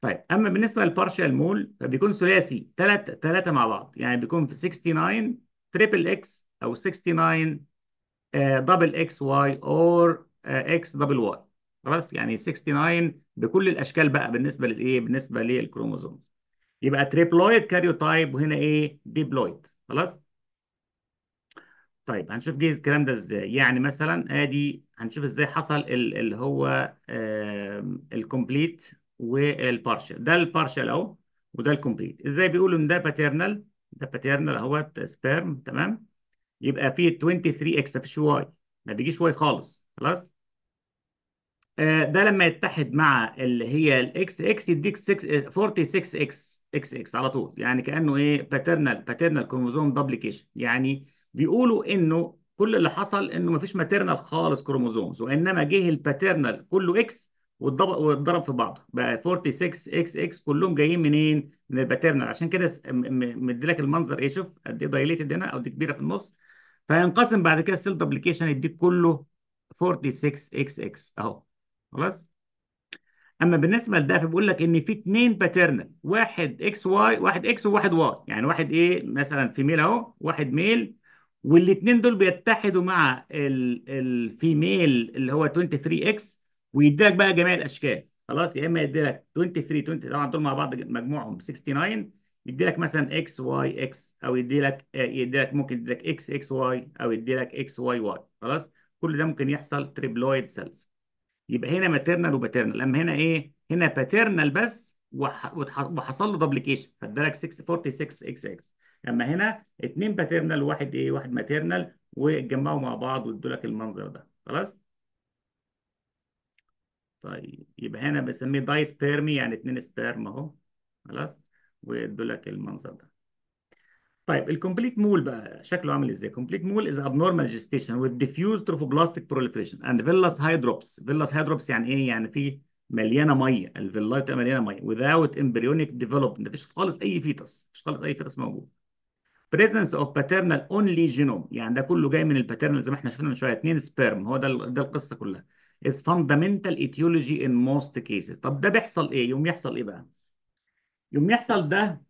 طيب أما بالنسبة لل partial mole فبيكون ثلاثي ثلاث ثلاثة مع بعض. يعني بيكون في 69 triple X أو 69 double X Y or X double Y خلاص؟ يعني 69 بكل الأشكال بقى بالنسبة للايه بالنسبة لل chromosomes. يبقى triploid karyotype وهنا إيه diploid خلاص؟ طيب هنشوف جه الكلام ده إزاي؟ يعني مثلا آدي هنشوف إزاي حصل ال- اللي هو ال complete وال partial ده ال partial أهو وده ال complete إزاي بيقولوا إن ده paternal ده paternal أهوت sperm تمام؟ يبقى فيه 23 X مفيش Y. ما بيجيش Y خالص خلاص؟ آه، ده لما يتحد مع اللي هي الاكس إكس يديك 6 46 إكس إكس إكس على طول. يعني كأنه إيه؟ paternal paternal chromosome duplication يعني بيقولوا إنه كل اللي حصل إنه مفيش maternal خالص chromosomes وإنما جه ال paternal كله X واتضرب في بعضه. بقى 46 إكس إكس كلهم جايين منين؟ من ال paternal عشان كده مديلك المنظر إيه؟ شوف قد إيه dilated هنا أو دي كبيرة في النص. فينقسم بعد كده ال cell duplication يديك كله 46 إكس إكس أهو. خلاص؟ أما بالنسبة لده فبيقول لك إن في اثنين paternal واحد XY واحد X وواحد Y يعني واحد إيه؟ مثلا female أهو واحد male والاثنين دول بيتحدوا مع ال- ال female اللي هو 23 X ويدي لك بقى جميع الأشكال. خلاص يا إما يدي لك 23 20 طبعا دول مع بعض مجموعهم 69 يدي لك مثلا XYX أو يدي لك لك ممكن يدي لك إكس إكس واي أو يدي لك XYY خلاص؟ كل ده ممكن يحصل triploid cells يبقى هنا maternal و paternal أما هنا إيه؟ هنا paternal بس وح- وحصل له duplication فادالك 646 إكس إكس اما هنا اتنين paternal واحد إيه واحد maternal واتجمعوا مع بعض وادوا لك المنظر ده. خلاص؟ طيب يبقى هنا بسميه dispermy يعني اتنين sperm اهو. خلاص؟ وادوا لك المنظر ده. طيب ال complete mole بقى شكله عامل إزاي؟ complete mole is abnormal gestation with diffuse trophoblastic proliferation and villus hydrops. Villus hydrops يعني إيه؟ يعني في مليانة مية. ال villi بتبقى مليانة مية. without embryonic development. مفيش خالص أي fetus. مفيش خالص أي fetus موجود. Presence of paternal only genome. يعني ده كله جاي من ال paternal زي ما إحنا شفنا من شوية. اتنين sperm هو ده ده القصة كلها. Is fundamental etiology in most cases. طب ده بيحصل إيه؟ يوم يحصل إيه بقى؟ يوم يحصل ده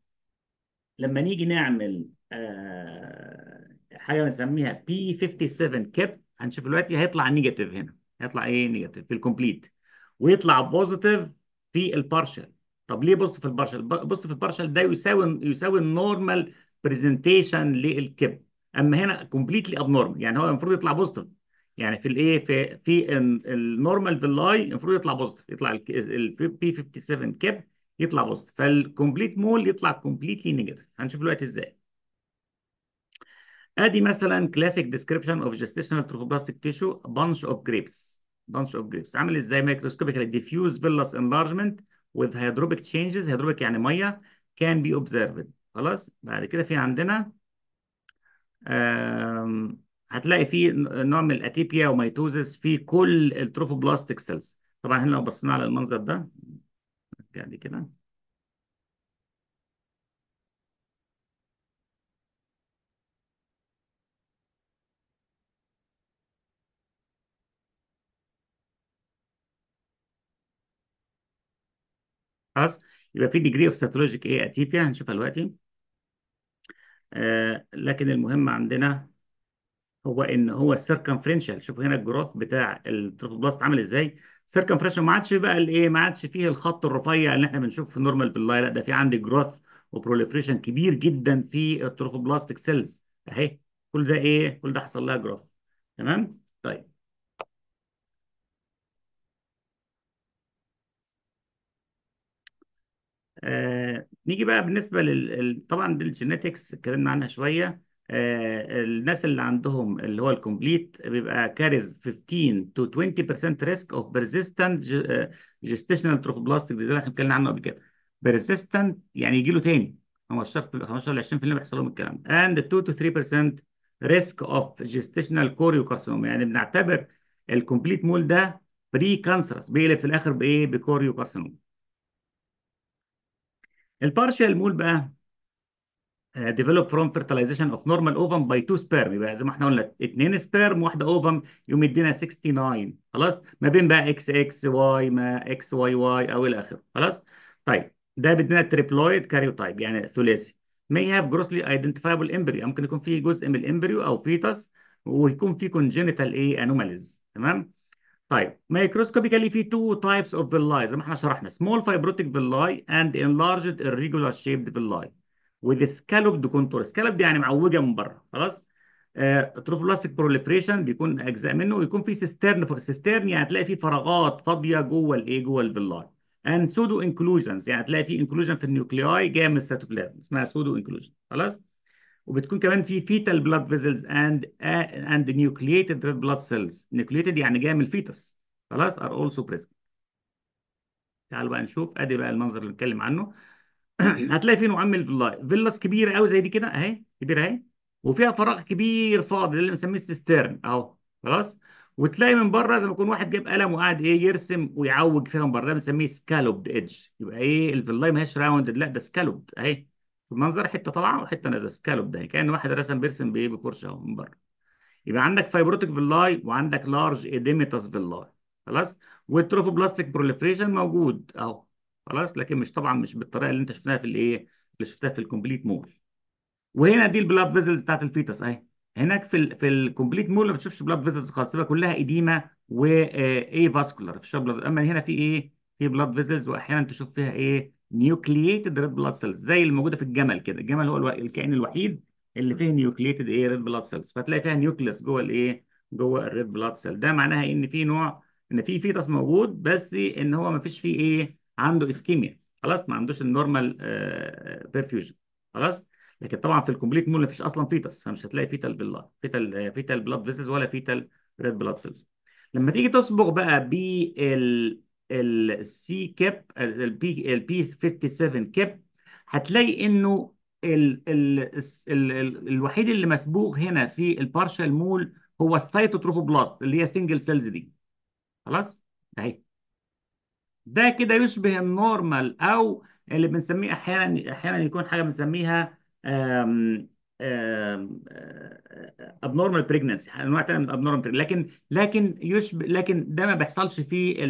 لما نيجي نعمل آه حاجة بنسميها p 57 KIP. هنشوف دلوقتي هيطلع negative هنا. هيطلع إيه negative في ال complete ويطلع positive في ال partial طب ليه بص في ال partial بص في ال partial ده يساوي يساوي ال normal presentation لل KIP أما هنا completely abnormal يعني هو المفروض يطلع positive يعني في الإيه؟ في في ال normal villi المفروض يطلع positive يطلع ال p 57 KIP يطلع positive فال complete mole يطلع completely negative هنشوف دلوقتي إزاي. أدي مثلا classic description of gestational trophoblastic tissue bunch of grapes bunch of grapes عامل إزاي؟ microscopical diffuse villous enlargement with hydropic changes. Hydropic يعني مية. Can be observed. خلاص؟ بعد كده في عندنا هتلاقي في نوع من ال atypia و mitosis في كل ال trophoblastic cells. طبعا هنا لو بصينا على المنظر ده يعني كده. خلاص؟ يبقى في degree of cytologic إيه atypia هنشوفها دلوقتي. آه لكن المهم عندنا هو إن هو ال circumferential شوفوا هنا ال growth بتاع ال trophoblast عامل إزاي. circumferential ما عادش بقى الإيه ما عادش فيه الخط الرفيع اللي إحنا بنشوفه في ال normal villi لا ده في عندي growth و proliferation كبير جدا في ال trophoblastic cells أهي كل ده إيه كل ده حصل لها growth تمام؟ طيب. آه نيجي بقى بالنسبة لل طبعا ال genetics اتكلمنا عنها شوية. آه الناس اللي عندهم اللي هو ال complete بيبقى carries 15 to 20% risk of persistent ge- آه، gestational trophoblastic disease. اللي إحنا اتكلمنا عنه قبل كده. Persistent يعني يجي له تاني. 15 15 ل 20% بيحصل لهم الكلام and 2 to 3% risk of gestational choriocarcinoma. يعني بنعتبر ال complete mole ده precancerous بيقلب في الآخر بإيه؟ ب choriocarcinoma ال partial mole بقى develop from fertilization of normal ovum by two sperm. يبقى زي ما إحنا قلنا اتنين sperm واحدة ovum يقوم يدينا 69 خلاص؟ ما بين بقى إكس إكس واي ما إكس واي واي أو إلى آخره. خلاص؟ طيب ده بيدينا triploid karyotype يعني ثلاثي. May have grossly identifiable embryo. ممكن يكون فيه جزء من ال embryo أو fetus ويكون فيه congenital إيه anomalies. تمام؟ طيب microscopically في two types of villi زي ما إحنا شرحنا small fibrotic villi and enlarged irregular shaped villi with scalloped contour. scalloped يعني معوجة من بره خلاص؟ trophoblastic proliferation بيكون أجزاء منه ويكون في cistern cistern يعني تلاقي في فراغات فاضية جوه الايه جوه ال villi and pseudo inclusions يعني تلاقي في inclusion في ال nuclei جاية من السيتوبلازم اسمها pseudo inclusion خلاص؟ وبتكون كمان في blood vessels and uh, and nucleated red blood cells. Nucleated يعني جاية من ال fetus. خلاص are also present. تعالوا بقى نشوف. أدي بقى المنظر اللي بنتكلم عنه. <clears throat> هتلاقي في نوعين من ال villi villus كبيرة قوي زي دي كده أهي كبيرة أهي. وفيها فراغ كبير فاضي اللي بنسميه ال cistern أهو. خلاص؟ وتلاقي من بره زي ما يكون واحد جايب قلم وقاعد إيه يرسم ويعوج فيها من بره ده بنسميه scalloped edge يبقى إيه ال villi ما هيش round لا ده scalloped أهي. المنظر حتة طالعه وحته نازله scalloped اهي كأن واحد رسم بيرسم بإيه؟ بفرشه أهو من بره. يبقى عندك fibrotic villi وعندك large edematous villi خلاص؟ وال trophoblastic proliferation موجود أهو خلاص؟ لكن مش طبعا مش بالطريقة اللي أنت شفتها في الإيه؟ اللي شفتها في ال complete mole. وهنا دي ال blood vessels بتاعت ال fetus أهي. هناك في ال في ال complete mole ما بتشوفش blood vessels خالص تبقى كلها edema و avascular في blood أما هنا في إيه؟ في blood vessels واحيانا تشوف فيها إيه؟ nucleated red blood cells زي اللي موجوده في الجمل كده. الجمل هو. الكائن الوحيد اللي فيه nucleated إيه red blood cells فتلاقي فيها nucleus جوه الإيه جوه ال red blood cell ده معناها إن في نوع إن في fetus موجود بس إن هو ما فيش فيه إيه عنده ischemia خلاص ما عندوش ال normal perfusion خلاص؟ لكن طبعا في ال complete mole ما فيش أصلا fetus فمش هتلاقي fetal blood fetal fetal blood vessels ولا fetal red blood cells لما تيجي تصبغ بقى بال ال C KIP ال p ال p 57 KIP هتلاقي إنه ال ال ال ال الوحيد اللي مسبوغ هنا في ال partial mole هو ال cytotrophoblast اللي هي single cells دي. خلاص؟ أهي. ده كده يشبه ال normal أو اللي بنسميه أحيانا أحيانا يكون حاجة بنسميها abnormal pregnancy أنواع تانية من abnormal لكن لكن يشبه لكن ده ما بيحصلش في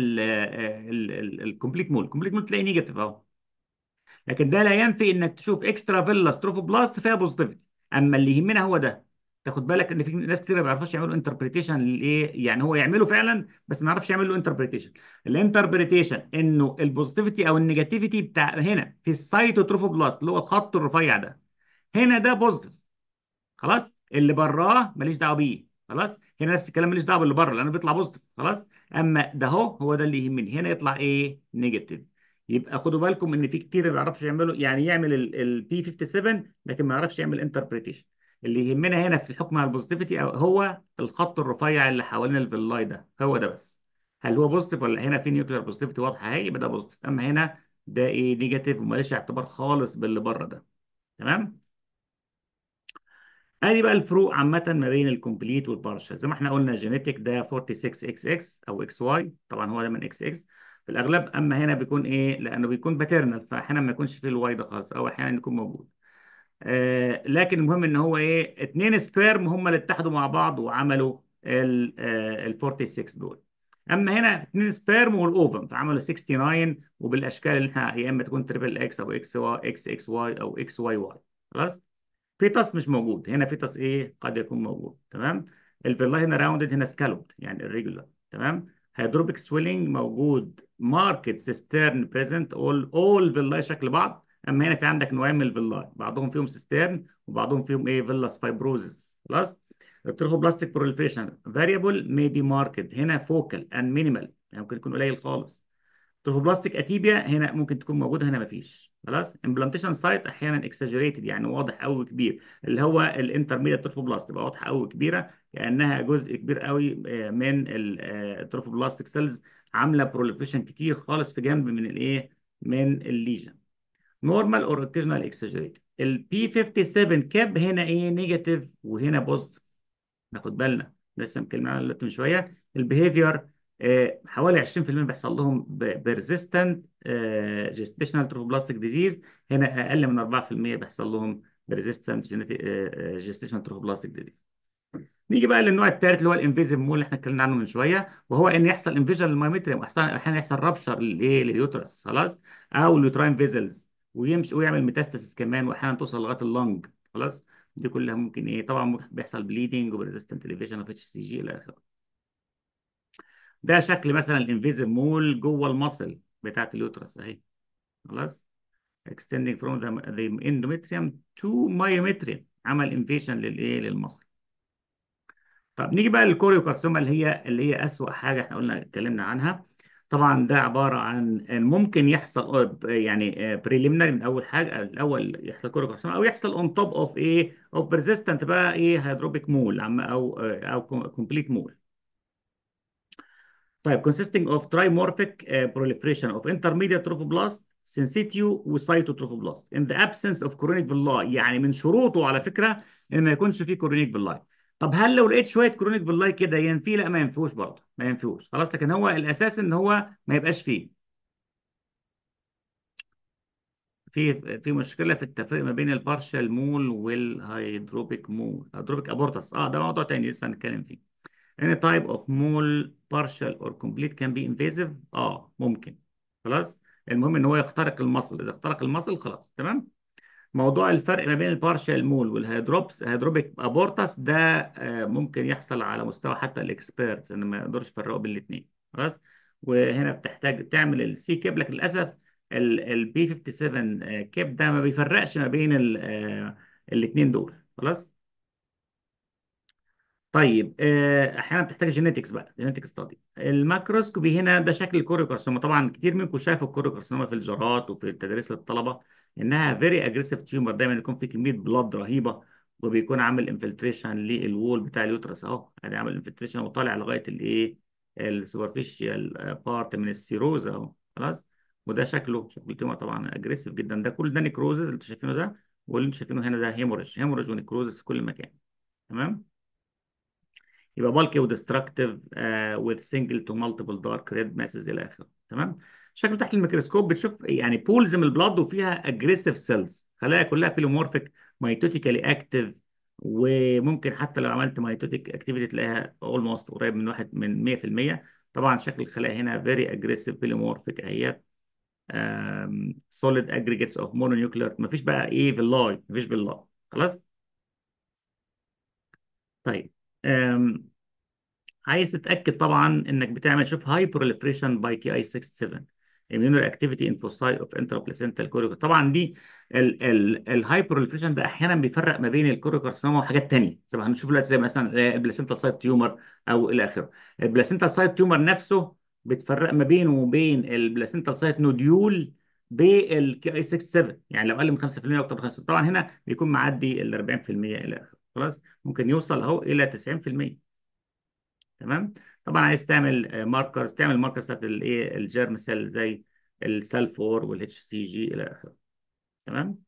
ال complete mole ال complete mole تلاقي negative أهو. لكن ده لا ينفي إنك تشوف extravillous trophoblast فيها positivity أما اللي يهمنا هو ده. تاخد بالك إن في ناس كتير ما بيعرفوش يعملوا interpretation للايه يعني هو يعمله فعلا بس ما يعرفش يعمل له interpretation ال interpretation إنه ال positivity أو ال negativity بتاع هنا في ال cytotrophoblast اللي هو الخط الرفيع ده هنا ده positive خلاص؟ اللي براه ماليش دعوة بيه. خلاص؟ هنا نفس الكلام ماليش دعوة باللي بره لأنه بيطلع positive خلاص؟ أما ده هو هو ده اللي يهمني. هنا يطلع إيه negative يبقى خدوا بالكم إن في كتير ما بيعرفش يعملوا يعني يعمل ال p57 لكن ما يعرفش يعمل interpretation اللي يهمنا هنا في الحكم على ال positivity هو الخط الرفيع اللي حوالين ال villi ده. هو ده بس. هل هو positive ولا هنا في nuclear positivity واضحة؟ اهي يبقى ده positive أما هنا ده إيه negative وماليش اعتبار خالص باللي بره ده. تمام؟ ادي بقى الفروق عامة ما بين ال complete وال partial زي ما إحنا قلنا genetic ده 46 إكس إكس أو إكس واي. طبعا هو ده من إكس إكس. في الأغلب أما هنا بيكون إيه؟ لأنه بيكون paternal فاحيانا ما يكونش فيه ال Y ده خالص أو أحيانا يكون موجود. آه لكن المهم إن هو إيه؟ اتنين sperm هم اللي اتحدوا مع بعض وعملوا ال آه ال 46 دول. أما هنا اتنين sperm وال ovum فعملوا 69 وبالأشكال اللي إحنا يا إما تكون triple X أو إكس إكس إكس واي أو XYY خلاص؟ fetus مش موجود. هنا fetus إيه قد يكون موجود. تمام؟ ال villi هنا rounded هنا scalloped يعني irregular تمام؟ hydropic swelling موجود. marked cistern present اول اول villi شكل بعض. أما هنا في عندك نوعين من ال villi بعضهم فيهم cistern وبعضهم فيهم إيه villous fibrosis خلاص؟ ال trophoblastic proliferation variable may be marked. هنا focal and minimal يعني ممكن يكون قليل خالص. trophoblastic atypia هنا ممكن تكون موجودة هنا مفيش. خلاص؟ implantation site أحيانا exaggerated يعني واضح قوي كبير. اللي هو ال intermediate trophoblast تبقى واضحة قوي كبيرة كأنها جزء كبير قوي من ال trophoblastic cells عاملة proliferation كتير خالص في جنب من الإيه؟ من ال lesion. normal or occasional exaggerated ال p57 KIP هنا إيه؟ negative وهنا positive ناخد بالنا. لسه مكلمين عنها من شوية. ال behavior آه حوالي 20% بيحصل لهم persistent gestational trophoblastic disease هنا أقل من 4% بيحصل لهم persistent gestational trophoblastic disease نيجي بقى للنوع الثالث اللي هو ال invasive mole اللي إحنا اتكلمنا عنه من شوية وهو إن يحصل invasion لل myometrium أحيانا يحصل rupture للايه لل uterus خلاص؟ أو ال uterine vessels ويمشي ويعمل metastasis كمان وأحيانا توصل لغاية ال lung خلاص؟ دي كلها ممكن إيه؟ طبعا بيحصل bleeding و persistent elevation of HCG إلى آخره. ده شكل مثلا ال invasive mole جوه ال muscle بتاعت ال uterus أهي. خلاص؟ Extending from the, the endometrium to myometrium عمل invasion للإيه؟ لل muscle طب نيجي بقى لل choriocarcinoma اللي هي اللي هي أسوأ حاجة إحنا قلنا اتكلمنا عنها. طبعا ده عبارة عن ممكن يحصل يعني primary من أول حاجة الأول يحصل choriocarcinoma أو يحصل on top of إيه؟ of persistent بقى إيه؟ hydropic mole أو أو complete mole طيب consisting of trimorphic uh, proliferation of intermediate trophoblast syncytial و cytotrophoblast in the absence of chorionic villi يعني من شروطه على فكرة إن ما يكونش فيه chorionic villi. طب هل لو لقيت شوية chorionic villi كده ينفي لا ما ينفوش برضه ما ينفوش خلاص لكن هو الأساس إن هو ما يبقاش فيه. في في مشكلة في التفريق ما بين ال partial mole وال hydropic mole. hydropic abortus آه ده موضوع تاني لسه هنتكلم فيه. Any type of mole partial or complete can be invasive? آه ممكن. خلاص؟ المهم إن هو يخترق ال muscle. إذا اخترق ال muscle خلاص. تمام؟ موضوع الفرق ما بين ال partial mole وال hydrops hydropic abortus ده آه، ممكن يحصل على مستوى حتى ال experts إن ما يقدرش يفرقوا بين الاثنين خلاص؟ وهنا بتحتاج تعمل ال KIP. لكن للأسف ال p57 KIP ده ما بيفرقش ما بين الاثنين دول. خلاص؟ طيب آه، أحيانا بتحتاج genetics بقى genetic study ال macroscopy هنا ده شكل ال choriocarcinoma طبعا كتير منكم شافوا ال choriocarcinoma في ال jars وفي التدريس للطلبة إنها very aggressive tumor دايما يكون في كمية blood رهيبة وبيكون عامل infiltration لل wall بتاع ال uterus أهو. يعني عامل infiltration وطالع لغاية الإيه؟ ال superficial part من ال serosa أهو. خلاص؟ وده شكله شكل ال tumor طبعا aggressive جدا. ده كل ده necrosis اللي أنتوا شايفينه ده واللي أنتوا شايفينه هنا ده hemorrhage hemorrhage و necrosis في كل مكان. تمام؟ يبقى bulky و destructive with single to multiple dark red masses إلى آخره. تمام؟ شكله تحت الميكروسكوب بتشوف يعني pools من ال blood وفيها aggressive cells خلايا كلها pleomorphic mitotically active وممكن حتى لو عملت mitotic activity تلاقيها almost قريب من واحد من 100% طبعا شكل الخلايا هنا very aggressive pleomorphic اهيه سوليد اجريجيتس اوف مونونيوكلير مفيش بقى إيه فيلاي مفيش فيلاي خلاص؟ طيب. عايز تتأكد طبعا إنك بتعمل شوف هاي بروليفريشن باي كي اي 67 immuno activity in foci of intraplacental cortical طبعا دي الهاي بروليفريشن ده أحيانا بيفرق ما بين الكوريوكارسينوما وحاجات زي ما هنشوف دلوقتي زي مثلا البلاسنتال سايت تيومر أو إلى آخره. البلاسنتال سايت تيومر نفسه بتفرق ما بينه وبين ال placental site nodule بال Ki 67 يعني لو أقل من 5% أو أكتر من 5% طبعا هنا بيكون معدي ال 40% إلى آخره. خلاص ممكن يوصل أهو إلى 90% تمام؟ طبعا عايز تعمل markers تعمل markers بتاعت الايه ال germ cell زي ال SALL4 وال HCG إلى آخره. تمام؟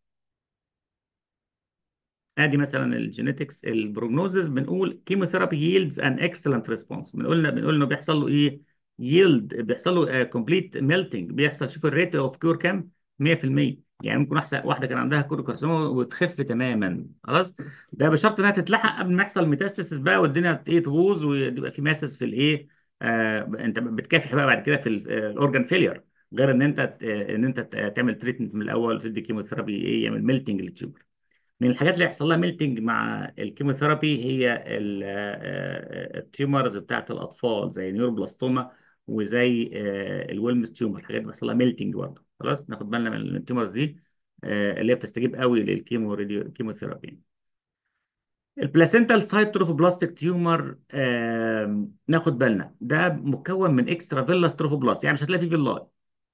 آدي مثلا ال genetics ال prognosis بنقول chemotherapy yields an excellent response بنقول بنقول إنه بيحصل له إيه؟ yield بيحصل له complete melting بيحصل شوف ال rate of cure كام؟ 100% يعني ممكن واحدة واحدة كان عندها choriocarcinoma وتخف تماما. خلاص؟ ده بشرط إنها تتلحق قبل ما يحصل metastasis بقى والدنيا إيه تبوظ ويبقى في masses في الإيه آه أنت بتكافح بقى بعد كده في ال organ failure غير إن أنت إن أنت تعمل treatment من الأول وتدي chemotherapy إيه يعمل melting لل tumor من الحاجات اللي يحصل لها melting مع ال chemotherapy هي ال tumors بتاعت الأطفال زي neuroblastoma وزي ال Wilms tumor الحاجات دي بيحصل لها melting برضه. خلاص ناخد بالنا من ال tumors دي آه، اللي هي بتستجيب قوي لل chemo chemotherapy ال placental site trophoblastic tumor ناخد بالنا ده مكون من extravillous trophoblast يعني مش هتلاقي فيه villi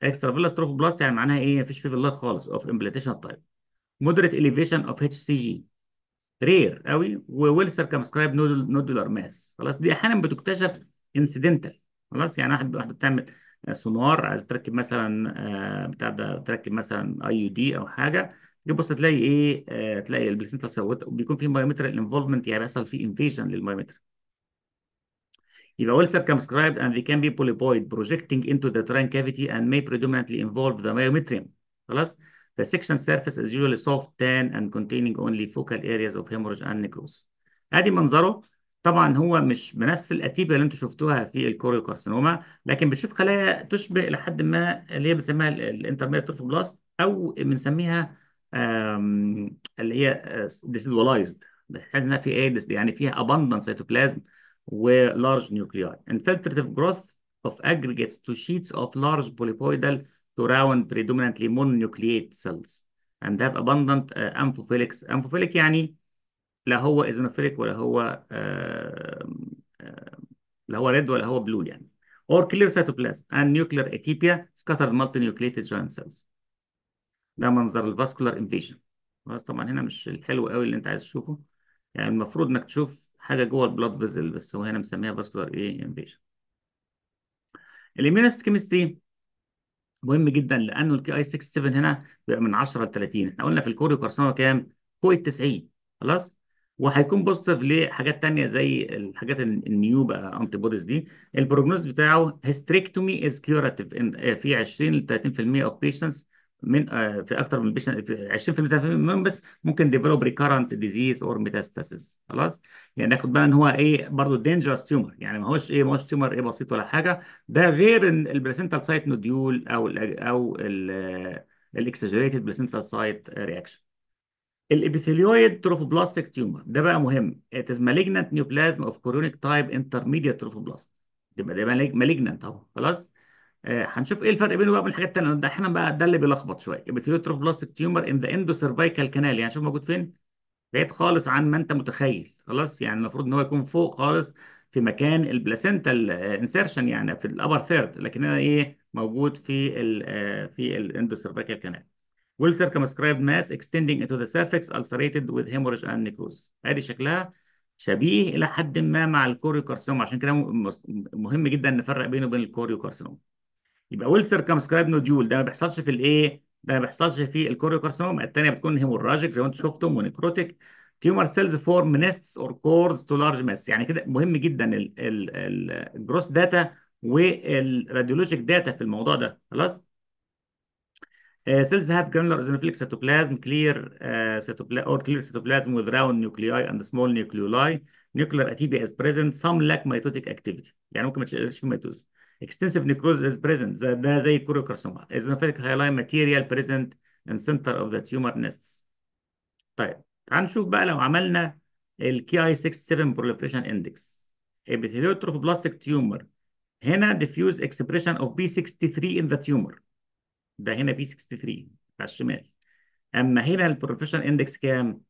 extravillous trophoblast يعني معناها إيه؟ مفيش فيه villi خالص of implantation type moderate elevation of HCG rare قوي و well circumscribed nodular mass خلاص دي أحيانا بتكتشف incidental خلاص يعني واحد واحدة بتعمل سونار عايز تركب مثلا آه، بتاع ده تركب مثلا IUD أو حاجة تبص تلاقي إيه آه، تلاقي ال placenta سوت وبيكون في myometrial involvement يعني بيحصل في invasion لل myometrium يبقى well circumscribed and they can be polypoid projecting into the uterine cavity and may predominantly involve the myometrium خلاص The section surface is usually soft tan and containing only focal areas of hemorrhage and necrosis. ادي منظره طبعا هو مش بنفس ال atypia اللي أنتم شفتوها في ال choriocarcinoma لكن بتشوف خلايا تشبه لحد ما اللي هي بنسميها ال intermediate trophoblast أو بنسميها اللي هي decidualized بحيث إنها في إيه يعني فيها abundant cytoplasm و large nuclei infiltrative growth of aggregates to sheets of large polyhedral to round predominantly mononucleate cells. And have abundant uh, amphophilics amphophilic يعني لا هو eosinophilic ولا هو آه، آه، لا هو red ولا هو blue يعني. Or clear cytoplasm and nuclear atypia scattered multinucleated giant cells. ده منظر ال vascular invasion بس طبعا هنا مش الحلو قوي اللي انت عايز تشوفه. يعني المفروض انك تشوف حاجة جوه ال blood vessel بس هو هنا مسميها vascular إيه invasion ال immunohistochemistry مهم جدا لأنه ال Ki 67 هنا بيبقى من 10 ل 30 إحنا قلنا في ال choriocarcinoma كام؟ فوق ال 90 خلاص؟ وهيكون positive لحاجات تانية زي الحاجات ال- النيو بقى antibodies دي. ال prognosis بتاعه hysterectomy is curative في 20 ل 30% of patients من آه، في أكتر من في 20% 30% منهم بس ممكن develop recurrent disease or metastasis خلاص؟ يعني ناخد بالنا إن هو إيه برضه dangerous tumor يعني ما هوش إيه ما هوش tumor إيه بسيط ولا حاجة. ده غير ال placental site nodule أو أو ال exaggerated placental site reaction ال epithelioid trophoblastic tumor ده بقى مهم. It is malignant neoplasm of chorionic type intermediate trophoblast. يبقى ده malignant أهو. خلاص؟ آه هنشوف إيه الفرق بينه بقى وبين الحاجات التانية. ده أحيانا بقى ده اللي بيلخبط شوية. epithelioid trophoblastic tumor in the endocervical canal يعني شوف موجود فين؟ بعيد خالص عن ما أنت متخيل. خلاص؟ يعني المفروض إن هو يكون فوق خالص في مكان ال placental insertion يعني في ال upper third لكن هنا إيه؟ موجود في ال آه، في ال endocervical canal well circumscribed mass extending into the cervix ulcerated with hemorrhage and necrosis. ادي شكلها شبيه إلى حد ما مع ال choriocarcinoma عشان كده مهم جدا نفرق بينه وبين ال choriocarcinoma يبقى well circumscribed nodule ده ما بيحصلش في الايه ده ما بيحصلش في ال choriocarcinoma الثانية بتكون hemorrhagic زي ما أنتم شفتم و necrotic تيومر سيلز فورم نيستس اور كوردز تو لارج ماس يعني كده مهم جدا الجروس داتا والراديولوجيك داتا في الموضوع ده. خلاص؟ Cells have granular eosinophilic cytoplasm, clear uh, cytoplasm or clear cytoplasm with round nuclei and small nucleoli. Nuclear atypia is present. Some lack mitotic activity. يعني ممكن ما تلاقيش في ميتوز. Extensive necrosis is present. ده زي الكوريوكارسوما. Eosinophilic hyalin material present in center of the tumor nests. طيب تعال نشوف بقى لو عملنا ال KI67 proliferation index. Epithelioid trophoblastic tumor. هنا diffuse expression of P63 in the tumor. ده هنا P 63 على الشمال. أما هنا ال proliferation index كام؟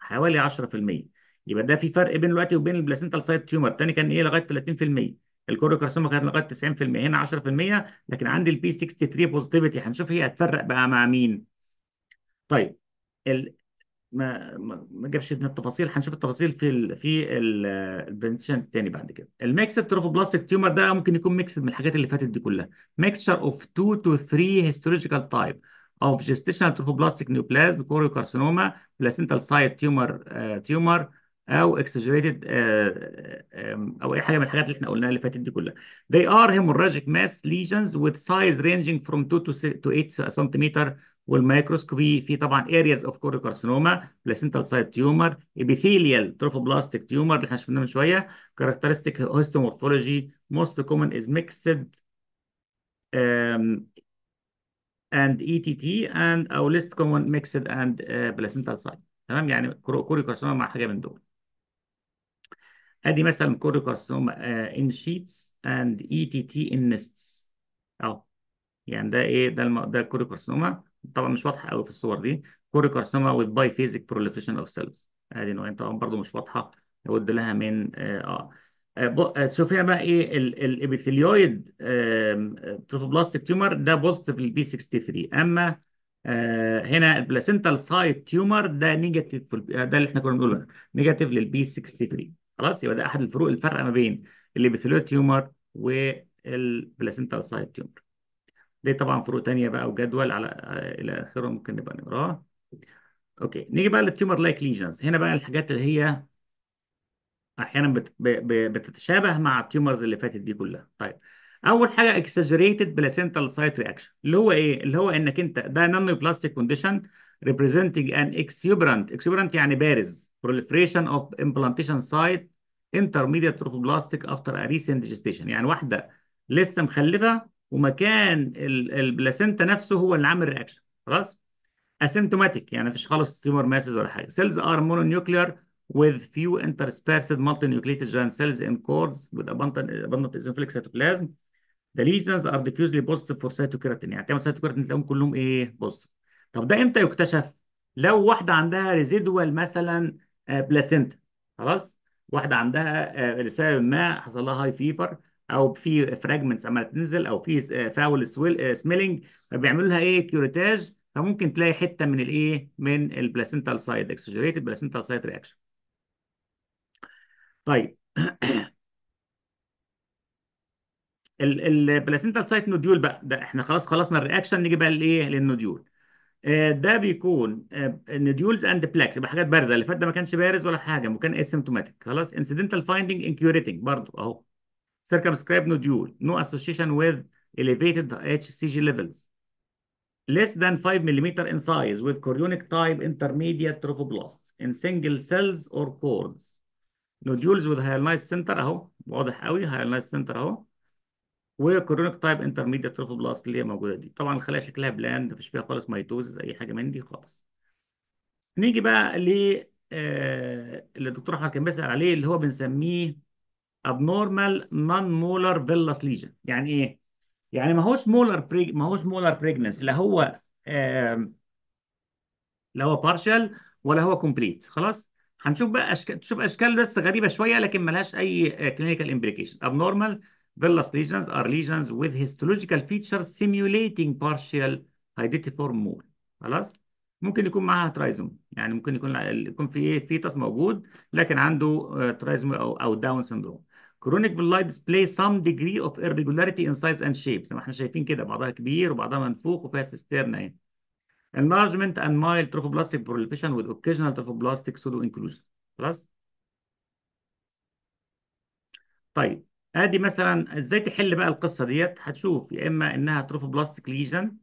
حوالي 10% يبقى ده في فرق بين دلوقتي وبين ال placental site tumor الثاني كان إيه؟ لغاية 30% ال choriocarcinoma كانت لغاية 90% هنا 10% لكن عندي ال P 63 positivity هنشوف هي هتفرق بقى مع مين. طيب ال... ما ما جابش من التفاصيل. هنشوف التفاصيل في ال في ال presentation الثاني بعد كده. ال mixed trophoblastic tumor ده ممكن يكون mixed من الحاجات اللي فاتت دي كلها. mixture of 2 to 3 histological type of gestational trophoblastic neoplasm choriocarcinoma placental site tumor uh, tumor أو exaggerated uh, um, أو اي حاجة من الحاجات اللي إحنا قلناها اللي فاتت دي كلها. they are hemorrhagic mass lesions with size ranging from 2 to 6 to 8 سنتيمتر والميكروسكوبي في طبعا areas of choriocarcinoma placental site tumor epithelial trophoblastic tumor اللي إحنا شفناه من شوية characteristic histomorphology most common is mixed um, and ETT and أو least common mixed and uh, placental site تمام يعني كوريوكارسينوما مع حاجة من دول ادي مثلا كوريوكارسينوما uh, in sheets and ETT in nests اهو يعني ده إيه ده الم... ده choriocarcinoma طبعا مش واضحة قوي في الصور دي. choriocarcinoma with biphasic proliferation of cells. ادي نوعين طبعا برضو مش واضحة. لابد لها من آه, آه. آه، شوف هنا بقى إيه ال- ال epithelioid trophoblastic tumor ده positive لل P 63 أما آه هنا ال placental site tumor ده negative ده اللي إحنا كنا بنقوله negative لل P 63 خلاص يبقى ده أحد الفروق الفرق ما بين ال epithelioid tumor وال placental site tumor دي طبعا فروق تانية بقى وجدول على إلى آخره ممكن نبقى نقراه. okay نيجي بقى لل tumor-like lesions هنا بقى الحاجات اللي هي أحيانا بت... ب... ب... بتتشابه مع ال tumors اللي فاتت دي كلها. طيب أول حاجة exaggerated placental site reaction اللي هو إيه؟ اللي هو إنك أنت ده non-neoplastic condition representing an exuberant exuberant يعني بارز proliferation of implantation site intermediate trophoblastic after a recent gestation. يعني واحدة لسه مخلفة ومكان ال placenta نفسه هو اللي عامل reaction خلاص؟ asymptomatic يعني مفيش خالص tumor masses ولا حاجة. cells are mononuclear with few interspersed multinucleated giant cells in cords with abundant abundant eosinophilic cytoplasm. The lesions are diffusely positive for cytokeratin. يعني تعمل cytokeratin تلاقيهم كلهم إيه؟ بص طب ده إمتى يكتشف؟ لو واحدة عندها residual مثلا آه، placenta خلاص؟ واحدة عندها آه، لسبب ما حصل لها high fever أو في fragments عماله تنزل أو في foul smelling فبيعملوا لها إيه؟ curettage فممكن تلاقي حتة من الايه من ال placental site exaggerated placental site reaction طيب. ال placental site nodule بقى ده إحنا خلاص خلصنا ال reaction نيجي بقى لإيه؟ لل nodule. آه، ده بيكون nodules and plaques يبقى حاجات بارزة. اللي فات ده ما كانش بارز ولا حاجة وكان asymptomatic خلاص incidental finding in curetting برضه أهو. Circumscribed nodule no association with elevated HCG levels less than 5 mm in size with chorionic type intermediate trophoblasts in single cells or cords nodules with hyalinized center اهو واضح قوي hyalinized center اهو و chorionic type intermediate trophoblast اللي هي موجوده دي طبعا الخلايا شكلها bland مفيش فيها خالص mitosis اي حاجة من دي خالص نيجي بقى ل آه، اللي الدكتور احمد كان بيسال عليه اللي هو بنسميه abnormal non-molar villous lesion. يعني إيه؟ يعني ما هوش molar preg ما هوش molar pregnancy لا هو لا هو partial ولا هو complete خلاص؟ هنشوف بقى اشكال تشوف أشكال بس غريبة شوية لكن ملهاش أي clinical implication abnormal villus lesions are lesions with histological features simulating partial hydatiform mole. خلاص؟ ممكن يكون معاها ترايزوم يعني ممكن يكون يكون في إيه؟ فيتس موجود لكن عنده ترايزوم أو أو داون سندروم chronic villi display some degree of irregularity in size and shape. زي ما إحنا شايفين كده بعضها كبير وبعضها منفوخ وفيها سيسترنا اهي enlargement and mild trophoblastic proliferation with occasional trophoblastic pseudo inclusion. خلاص؟ طيب آدي مثلا إزاي تحل بقى القصة ديت؟ هتشوف يا إما إنها trophoblastic lesion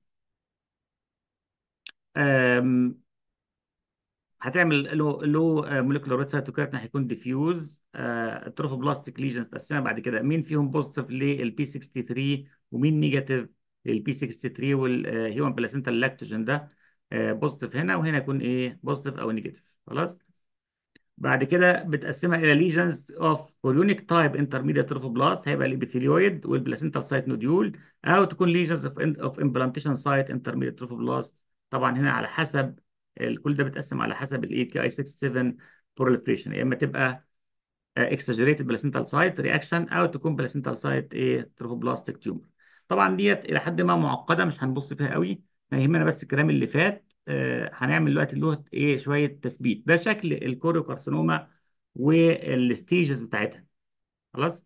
هتعمل لو لو molecular read cytokeratin هيكون diffuse ال trophoblastic lesions تقسمها بعد كده. مين فيهم positive لل p 63 ومين negative لل p 63 وال human placental lactogen ده؟ positive هنا وهنا يكون إيه؟ positive أو negative خلاص؟ بعد كده بتقسمها إلى lesions of chorionic type intermediate trophoblast هيبقى ال epithelioid وال placental site nodule أو تكون lesions of of implantation site intermediate trophoblast طبعا هنا على حسب كل ده بيتقسم على حسب ال Ki 67 proliferation. يا إما تبقى exaggerated placental site reaction أو تكون placental site إيه؟ trophoblastic tumor طبعا ديت إلى حد ما معقدة مش هنبص فيها قوي. يهمنا بس الكلام اللي فات. آه هنعمل دلوقتي له إيه؟ شوية تثبيت. ده شكل ال choriocarcinoma وال stages بتاعتها. خلاص؟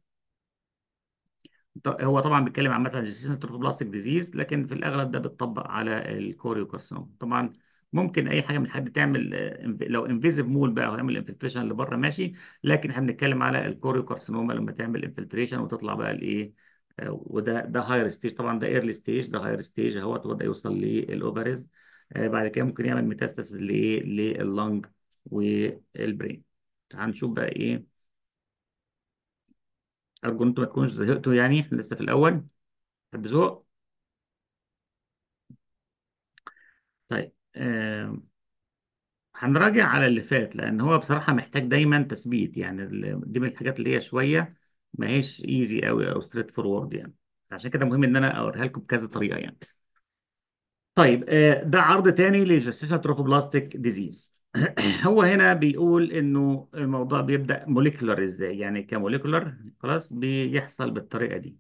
هو طبعا بيتكلم عامة عن gestational trophoblastic disease لكن في الأغلب ده بيتطبق على ال choriocarcinoma طبعا ممكن أي حاجة من دي تعمل آه، لو invasive mole بقى وهيعمل infiltration لبره ماشي. لكن إحنا بنتكلم على ال choriocarcinoma لما تعمل infiltration وتطلع بقى الايه آه، وده ده higher stage طبعا ده early stage ده higher stage أهوت وده يوصل لل ovaries آه، بعد كده ممكن يعمل metastasis لايه لل lung وال brain هنشوف بقى إيه. أرجو أنتم ما تكونوش زهقتوا يعني إحنا لسه في الأول. حد ذوق طيب آه هنراجع على اللي فات لأن هو بصراحة محتاج دايما تثبيت. يعني دي من الحاجات اللي هي شوية ما هيش easy قوي أو straightforward يعني. عشان كده مهم إن أنا أوريها لكم بكذا طريقة يعني. طيب آه، ده عرض تاني ل gestation trophoblastic disease <clears throat> هو هنا بيقول إنه الموضوع بيبدأ molecular إزاي؟ يعني ك molecular خلاص بيحصل بالطريقة دي.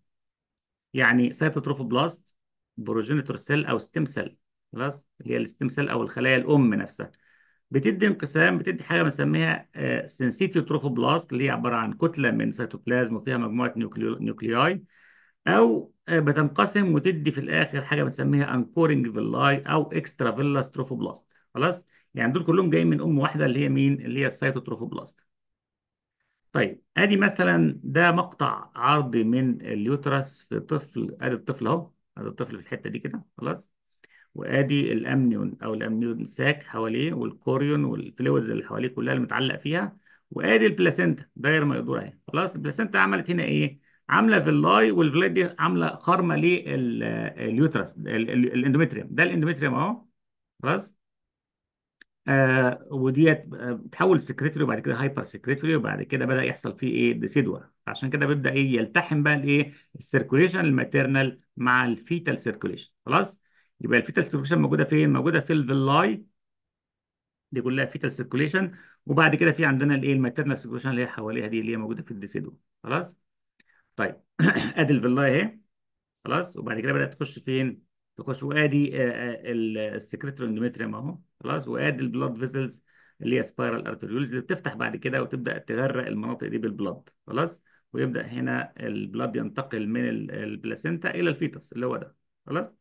يعني cytotrophoblast progenitor cell أو stem cell خلاص؟ اللي هي ال stem cell أو الخلايا الأم نفسها. بتدي انقسام بتدي حاجة بنسميها syncytiotrophoblast اللي هي عبارة عن كتلة من سيتوبلازم وفيها مجموعة nucleo- nuclei. أو آه، بتنقسم وتدي في الآخر حاجة بنسميها anchoring villi أو extravillous trophoblast خلاص؟ يعني دول كلهم جايين من أم واحدة اللي هي مين؟ اللي هي ال cytotrophoblast طيب أدي مثلا ده مقطع عرضي من ال uterus في طفل أدي الطفل أهو أدي الطفل في الحتة دي كده خلاص؟ وآدي ال amnion أو ال amnion sac حواليه وال chorion وال fluids اللي حواليه كلها اللي متعلق فيها وآدي ال placenta. داير ما يدور اهي خلاص ال placenta عملت هنا إيه؟ عاملة villi وال villi دي عاملة خرمة لل uterus ال endometrium. ده ال endometrium أهو. خلاص. آه وديت آه، بتحول secretory وبعد كده hypersecretory وبعد كده بدأ يحصل فيه إيه؟ decidua عشان كده بيبدأ إيه؟ يلتحم بقى الإيه؟ ال circulation ال maternal مع ال fetal circulation خلاص. يبقى ال fetal circulation موجودة فين؟ موجودة في ال villi دي كلها fetal circulation. وبعد كده في عندنا الايه ال maternal circulation اللي هي حواليها دي اللي هي موجودة في ال decidua خلاص؟ طيب. <coughs> ادي ال villi اهي. خلاص؟ وبعد كده بدأت تخش فين؟ تخش وادي ال secretory endometrium اهو. خلاص؟ وادي ال blood vessels اللي هي spiral arterioles اللي بتفتح بعد كده وتبدأ تغرق المناطق دي بال blood خلاص؟ ويبدأ هنا ال blood ينتقل من ال- ال placenta إلى ال fetus اللي هو ده. خلاص؟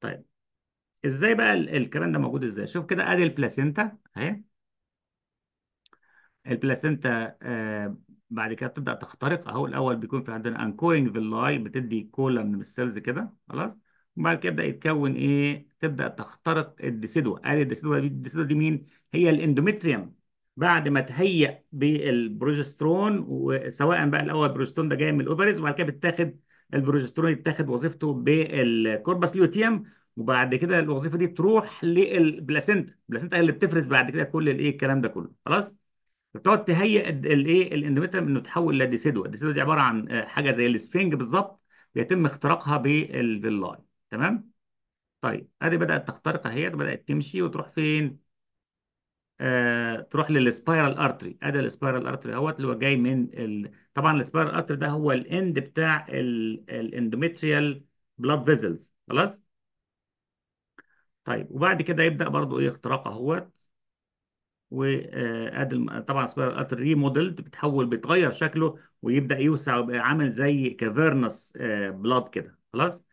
طيب إزاي بقى ال- الكلام ده موجود إزاي؟ شوف كده أدي ال placenta أهي. ال placenta آه بعد كده بتبدأ تخترق. أهو الأول بيكون في عندنا anchoring villi بتدي column من ال cells كده خلاص. وبعد كده يبدأ يتكون إيه؟ تبدأ تخترق ال decidua أدي ال decidua دي ال decidua دي مين؟ هي ال endometrium. بعد ما تهيأ بالبروجسترون وسواء بقى الأول البروجسترون ده جاي من ال ovaries وبعد كده بتاخد البروجسترون يتاخد وظيفته بال corpus luteum وبعد كده الوظيفة دي تروح لل placenta. ال placenta هي اللي بتفرز بعد كده كل الإيه الكلام ده كله. خلاص؟ بتقعد تهيئ ال- الإيه ال endometrium إنه تحول ل decidua ال decidua دي عبارة عن آه، حاجة زي الاسفنج بالظبط بيتم اختراقها بال villi. تمام؟ طيب أدي بدأت تخترق اهي بدأت تمشي وتروح فين؟ آه تروح لل spiral artery أدي ال spiral artery أهوت اللي هو جاي من ال... طبعا ال spiral artery ده هو ال end بتاع ال endometrial blood vessels خلاص؟ طيب وبعد كده يبدأ برضو إيه اختراق أهوت. وادي الم- طبعا spiral artery remodeled بتحول بتغير شكله ويبدأ يوسع ويبقى عامل زي cavernous blood كده. خلاص؟ آه،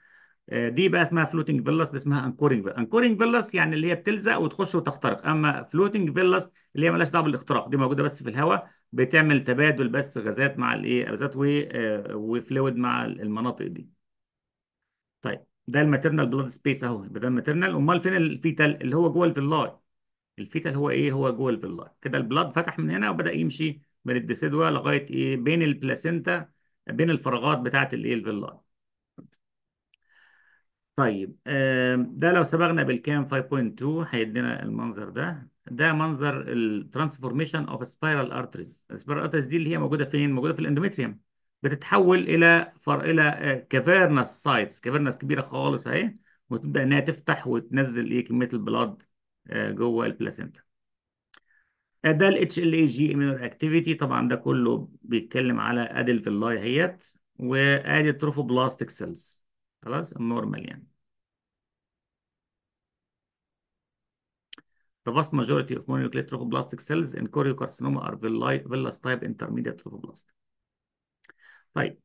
دي بقى اسمها floating villus دي اسمها anchoring villus anchoring villus يعني اللي هي بتلزق وتخش وتخترق. أما floating villus اللي هي مالهاش دعوة بالاختراق دي موجودة بس في الهواء بتعمل تبادل بس غازات مع الإيه؟ غازات و- آه، و fluid مع المناطق دي. طيب ده ال maternal blood space أهو ده ال maternal أمال فين ال fetal؟ اللي هو جوه ال villi. ال fetal هو إيه؟ هو جوه الفيلاي. كده ال blood فتح من هنا وبدأ يمشي من ال decidua لغاية إيه؟ بين ال placenta بين الفراغات بتاعة الإيه؟ ال villi. طيب ده لو صبغنا بالكام؟ 5.2 هيدينا المنظر ده. ده منظر ال transformation of spiral arteries ال spiral arteries دي اللي هي موجودة فين؟ موجودة في ال endometrium بتتحول إلى فر... إلى cavernous sites cavernous كبيرة خالص أهي. وتبدأ إنها تفتح وتنزل إيه؟ كمية ال blood آه، جوه ال placenta ده ال HLA-G immunoreactivity. طبعا ده كله بيتكلم على ادي ال villi اهيت وآدي ال trophoblastic cells خلاص ال normal يعني. The vast majority of mononuclear trophoblastic cells in choriocarcinoma are villous type intermediate trophoblast. طيب.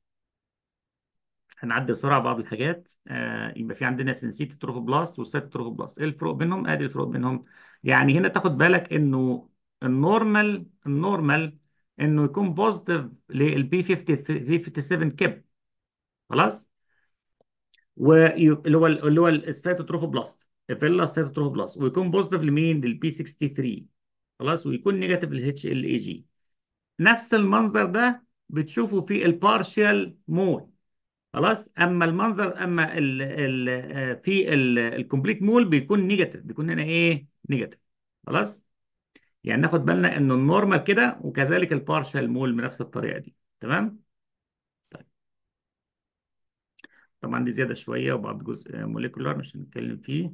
هنعدي بسرعة بعض الحاجات. آه يبقى في عندنا syncytiotrophoblast وال cytotrophoblast إيه الفروق بينهم؟ أدي الفروق بينهم. يعني هنا تاخد بالك إنه ال normal ال normal إنه يكون positive لل p57 KIP. خلاص؟ واللي هو اللي هو ال cytotrophoblast. villous ال cytotrophoblast ويكون positive لمين؟ لل p63 خلاص؟ ويكون negative لل HLA-G نفس المنظر ده بتشوفه في ال partial mole خلاص؟ أما المنظر أما ال ال آه، في ال complete mole بيكون negative بيكون هنا إيه؟ negative خلاص؟ يعني ناخد بالنا إنه ال normal كده وكذلك ال partial mole بنفس الطريقة دي. تمام طيب طبعا دي زيادة شوية وبعض جزء molecular مش هنتكلم فيه.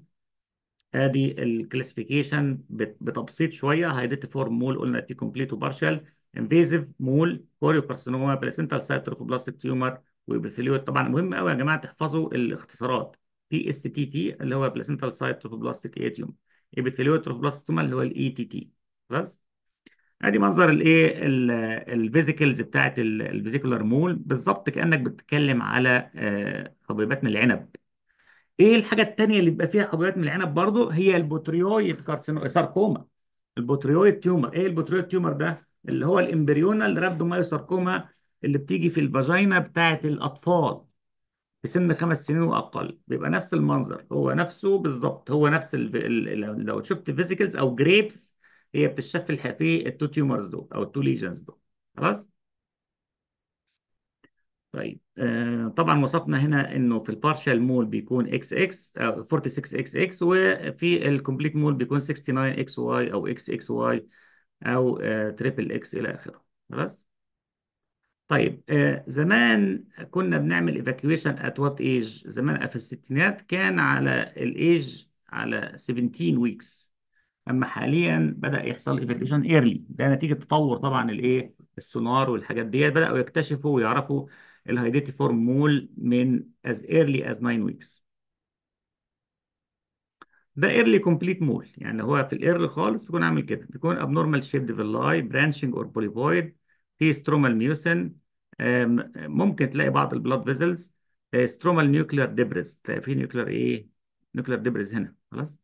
ادي ال classification بتبسيط شوية. hydatidiform mole قلنا في complete و partial invasive mole choriocarcinoma placental site trophoblastic tumor و epithelioid طبعا مهم قوي يا جماعة تحفظوا الاختصارات. PSTT اللي هو placental site trophoblastic tumor epithelioid trophoblastic اللي هو ال ETT خلاص؟ ادي منظر الايه ال vesicles بتاعت ال vesicular mole. بالظبط كأنك بتتكلم على آه، حبيبات من العنب. إيه الحاجة التانية اللي بيبقى فيها حبيبات من العنب برضو؟ هي ال botryoid carcinosarcoma. ال botryoid tumor إيه ال botryoid tumor ده؟ اللي هو ال embryonal rhabdomyosarcoma اللي بتيجي في ال vagina بتاعت الأطفال في سن خمس سنين وأقل. بيبقى نفس المنظر. هو نفسه بالظبط. هو نفس. ال... لو شفت vesicles أو grapes هي بتشوف في ال two tumors دول أو ال two lesions دول. خلاص؟ طيب آه طبعا وصفنا هنا إنه في ال partial mole بيكون إكس إكس 46 إكس إكس وفي ال complete mole بيكون 69 إكس واي أو إكس إكس واي أو triple X إلى آخره. خلاص؟ طيب آه زمان كنا بنعمل evacuation at what age زمان في الستينات كان على الايج على 17 weeks أما حاليا بدأ يحصل evacuation early ده نتيجة تطور طبعا الإيه السونار والحاجات ديت. بدأوا يكتشفوا ويعرفوا ال hydatidiform mole من as early as 9 weeks. ده early complete mole يعني هو في ال early خالص بيكون عامل كده. بيكون abnormal shaped villi branching or polypoid في stromal mucin ممكن تلاقي بعض ال blood vessels stromal nuclear debris تلاقي في nuclear إيه nuclear debris هنا. خلاص؟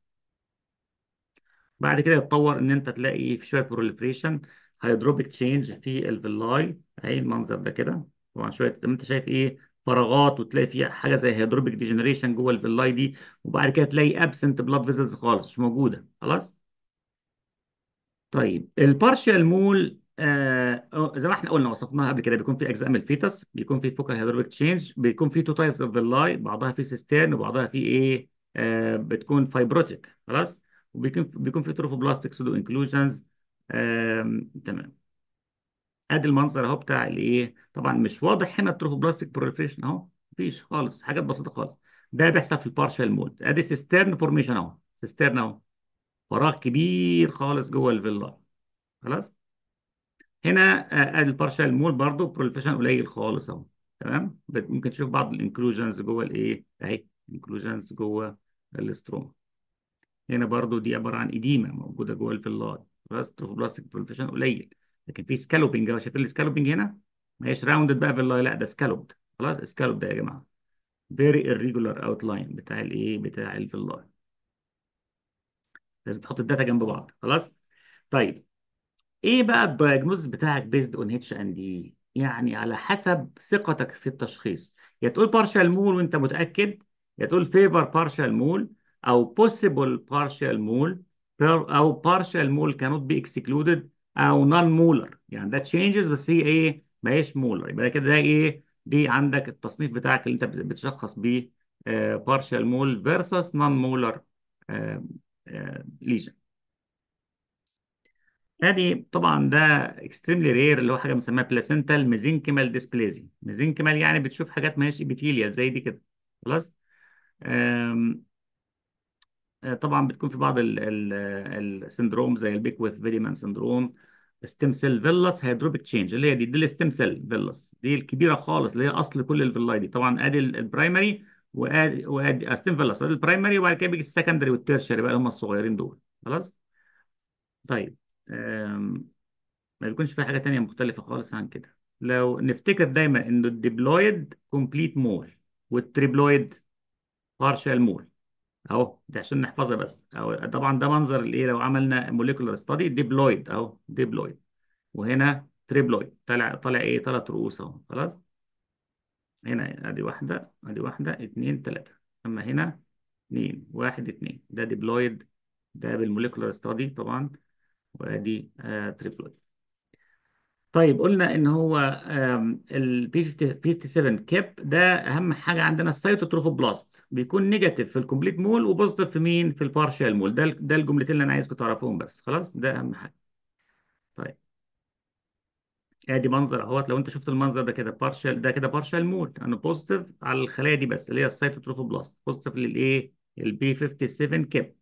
بعد كده يتطور إن أنت تلاقي في شوية proliferation hydropic change في ال villi أهي المنظر ده كده. طبعا شوية أنت شايف إيه؟ فراغات وتلاقي فيها حاجة زي hydropic degeneration جوه ال villi دي وبعد كده تلاقي absent blood vessels خالص مش موجودة. خلاص؟ طيب ال partial mole آه زي ما إحنا قلنا وصفناها قبل كده بيكون في اجزاء من ال fetus بيكون في focal hydropic change بيكون في two types of villi بعضها في cistern وبعضها في إيه؟ آه بتكون fibrotic خلاص؟ وبيكون بيكون في trophoblastic pseudo inclusions تمام. ادي المنظر اهو بتاع الايه؟ طبعا مش واضح هنا ال trophoblastic proliferation اهو مفيش خالص حاجات بسيطة خالص. ده بيحصل في ال partial mole ادي cistern formation اهو cistern اهو. فراغ كبير خالص جوه ال villi. خلاص؟ هنا ادي ال partial mole برضو proliferation قليل خالص اهو. تمام؟ ممكن تشوف بعض ال inclusions جوه الايه؟ اهي inclusions جوه ال stroma. هنا برضو دي عبارة عن edema موجودة جوه ال villi خلاص trophoblastic proliferation قليل. لكن في scalloping اهو شايفين ال scalloping هنا؟ ما هيش rounded بقى villi لا ده scalloped خلاص scalloped ده يا جماعة. very irregular outline بتاع الإيه؟ بتاع ال villi لازم تحط ال data جنب بعض. خلاص؟ طيب. إيه بقى ال diagnosis بتاعك based on H and E يعني على حسب ثقتك في التشخيص. يا تقول partial mole وأنت متأكد يا تقول favor partial mole أو possible partial mole أو partial mole cannot be excluded أو non molar يعني ده changes بس هي إيه؟ ما هيش molar يبقى كده ده إيه؟ دي عندك التصنيف بتاعك اللي أنت بتشخص بيه آه partial mole versus non molar آه آه lesion. ادي طبعا ده extremely rare اللي هو حاجة بنسميها placental mesenchymal dysplasia mesenchymal يعني بتشوف حاجات ما هيش epithelial زي دي كده. خلاص؟ طبعا بتكون في بعض ال syndrome زي ال Beckwith-Wiedemann syndrome stem cell villus hydropic change اللي هي دي دي ال stem cell villus دي الكبيرة خالص اللي هي أصل كل ال villi دي. طبعا آدي ال primary وآدي وآدي stem villus آدي ال primary وبعد كده بيجي ال secondary وال tertiary بقى هم الصغيرين دول. خلاص؟ طيب ما بيكونش في حاجة تانية مختلفة خالص عن كده. لو نفتكر دايما إنه ال diploid complete mole وال triploid partial mole اهو ده عشان نحفظها بس. أهو طبعا ده منظر الايه؟ لو عملنا molecular study diploid اهو diploid وهنا triploid طالع طالع إيه؟ ثلاث رؤوس اهو. خلاص؟ هنا ادي واحدة ادي واحدة اثنين ثلاثة أما هنا اثنين واحد اثنين ده diploid ده بال molecular study طبعا. وادي آه triploid طيب قلنا إن هو ال P57 KIP ده أهم حاجة عندنا ال cytotrophoblast بيكون negative في ال complete mole و positive في مين؟ في ال partial mole ده ده الجملتين اللي أنا عايزكم تعرفوهم بس. خلاص ده أهم حاجة. طيب. أدي منظر أهوت. لو أنت شفت المنظر ده كده partial ده كده partial mole أنا positive على الخلايا دي بس اللي هي ال cytotrophoblast positive للإيه؟ ال P57 KIP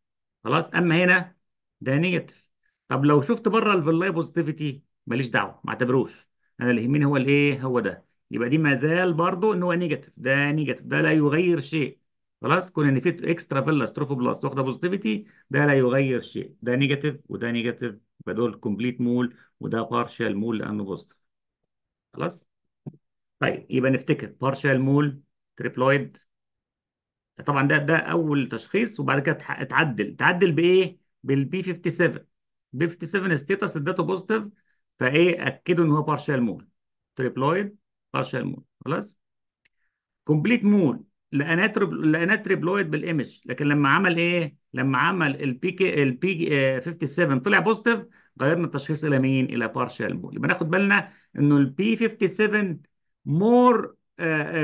خلاص أما هنا ده negative طب لو شفت بره ال villi positivity ماليش دعوة ما اعتبروش. أنا اللي يهمني هو الإيه؟ هو ده. يبقى دي ما زال برضه إن هو negative ده negative ده لا يغير شيء. خلاص؟ كون إن في extravillous trophoblast واخدة positivity ده لا يغير شيء. ده negative وده negative يبقى دول complete mole وده partial mole لأنه positive خلاص؟ طيب يبقى نفتكر. partial mole triploid طبعا ده ده أول تشخيص وبعد كده اتعدل. اتعدل بإيه؟ بال P57 P57 status اداته positive فايه اكدوا ان هو partial mole triploid partial mole خلاص؟ complete mole لقيناه triploid بال image لكن لما عمل إيه؟ لما عمل ال PK ال P57 طلع positive غيرنا التشخيص إلى مين؟ إلى partial mole يبقى ناخد بالنا إنه ال P57 more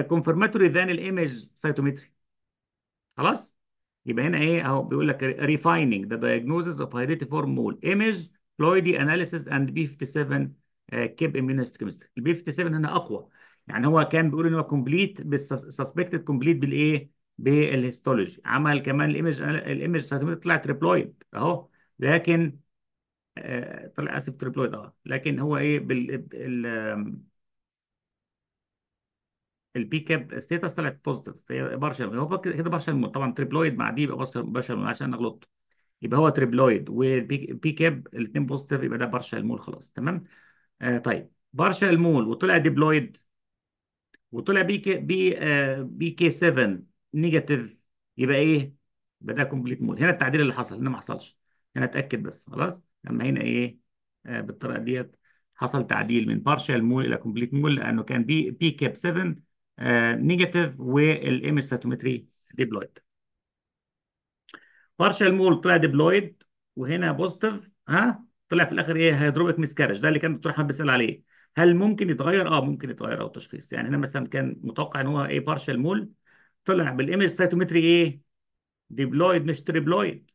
confirmatory than ال image cytometry خلاص؟ يبقى هنا إيه؟ اهو بيقول لك refining the diagnosis of hydatidiform mole image ploidy analysis and P57 KIP immunohistochemistry ال P57 هنا أقوى. يعني هو كان بيقول إن هو complete suspected complete بالإيه؟ بال histology. عمل كمان ال image ال image cytometry طلع triploid أهو. لكن آه، طلع آسف triploid آه لكن هو إيه؟ بال بال- ال P KIP status طلعت positive فهي partial هو كده partial طبعا triploid مع دي يبقى partial عشان أنا غلطت يبقى هو triploid وال P KIP الاثنين positive يبقى ده partial mole خلاص تمام؟ آه طيب partial mole وطلع diploid وطلع PKP آه PK 7 negative يبقى إيه؟ يبقى ده complete mole. هنا التعديل اللي حصل هنا ما حصلش. هنا اتأكد بس خلاص؟ لما هنا إيه؟ آه بالطريقة ديت حصل تعديل من partial mole إلى complete mole لأنه كان p p Kip 7 آه negative وال image cytometry diploid. partial mole طلع diploid وهنا positive ها؟ طلع في الآخر إيه؟ hydropic miscarriage ده اللي كان الدكتور أحمد بيسأل عليه. هل ممكن يتغير؟ آه ممكن يتغير أو تشخيص. يعني هنا مثلا كان متوقع إن هو إيه؟ partial mole طلع بال image cytometry إيه؟ diploid مش triploid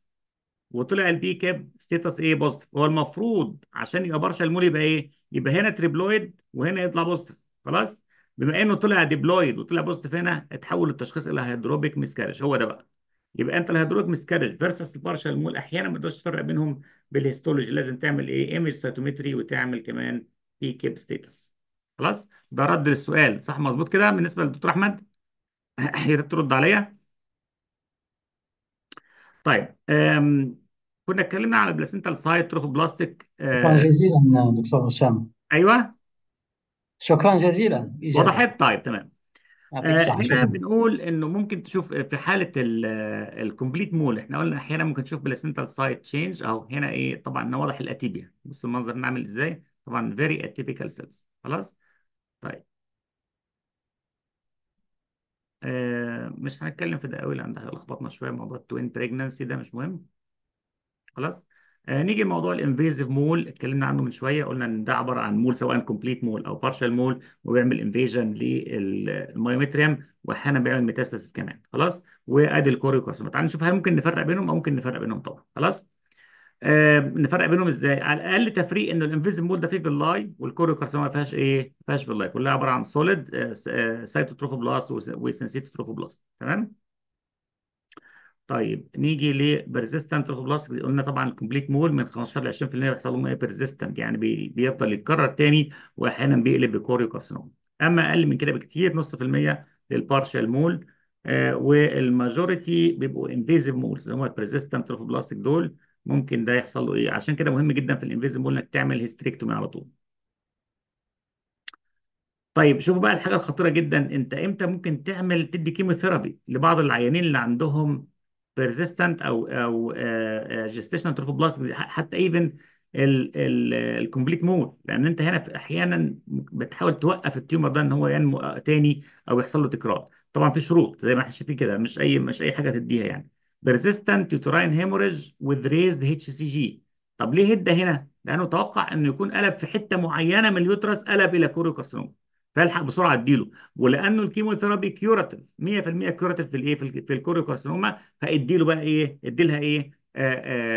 وطلع ال p Kip status إيه؟ positive هو المفروض عشان يبقى partial mole يبقى إيه؟ يبقى هنا triploid وهنا يطلع positive خلاص؟ بما إنه طلع diploid وطلع positive هنا اتحول التشخيص إلى hydropic miscarriage هو ده بقى. يبقى انت ال hydropic miscarriage versus ال partial mole. أحيانا ما تقدرش تفرق بينهم بال histology لازم تعمل إيه؟ image cytometry وتعمل كمان p Kip status خلاص؟ ده رد للسؤال. صح مظبوط كده؟ بالنسبة للدكتور أحمد؟ <clears throat> يا ريت ترد عليا. طيب أم. كنا اتكلمنا على ال placental site trophoblastic شكرا أه. جزيلا دكتور هشام. أيوه؟ شكرا جزيلا. إجابة. وضحت؟ طيب تمام. آه، الصحة. هنا بنقول إنه ممكن تشوف في حالة ال complete mole. إحنا قلنا أحيانا ممكن تشوف placental site change أو هنا إيه طبعا واضح ال atypia. بص المنظر عامل إزاي؟ طبعا very atypical cells خلاص؟ طيب. آه مش هنتكلم في ده قوي لأن ده لخبطنا شوية موضوع ال twin pregnancy ده مش مهم. خلاص؟ آه نيجي لموضوع ال invasive mole اتكلمنا عنه من شوية قلنا إن ده عبارة عن مول سواء complete mole أو partial mole وبيعمل invasion لل myometrium وأحيانا بيعمل metastasis كمان. خلاص؟ وأدي ال choriocarcinoma. تعال نشوف هل ممكن نفرق بينهم أو ممكن نفرق بينهم طبعا. خلاص؟ آه نفرق بينهم إزاي؟ على الأقل تفريق إن ال invasive mole ده فيه villi وال choriocarcinoma ما فيهاش إيه؟ ما فيهاش villi. كلها عبارة عن solid آه cytotrophoblast و syncytiotrophoblast تمام؟ طيب نيجي ل persistent trophoblast قلنا طبعا ال complete mole من 15 ل 20% بيحصل لهم إيه؟ persistent يعني بي بيفضل يتكرر تاني واحيانا بيقلب ب choriocarcinoma أما أقل من كده بكتير نص في المية لل partial mole آه وال majority بيبقوا invasive moles اللي هم ال persistent trophoblastic دول. ممكن ده يحصل له إيه؟ عشان كده مهم جدا في ال invasive mole إنك تعمل hysterectomy على طول. طيب شوفوا بقى الحاجة الخطيرة جدا. أنت إمتى ممكن تعمل تدي chemotherapy لبعض العيانين اللي عندهم persistent أو أو gestational trophoblast حتى even ال complete mole لأن أنت هنا أحيانا بتحاول توقف ال tumor ده إن هو ينمو تاني أو يحصل له تكرار. طبعا في شروط زي ما إحنا شايفين كده مش اي مش أي حاجة تديها يعني. Persistent uterine hemorrhage with raised HCG طب ليه هدي هنا؟ لأنه توقع إنه يكون قلب في حتة معينة من ال uterus قلب إلى choriocarcinoma. فالحق بسرعة اديله ولأنه ال chemotherapy curative 100% curative في الإيه؟ في, ال- في ال choriocarcinoma. فاديله بقى إيه؟ ادي لها إيه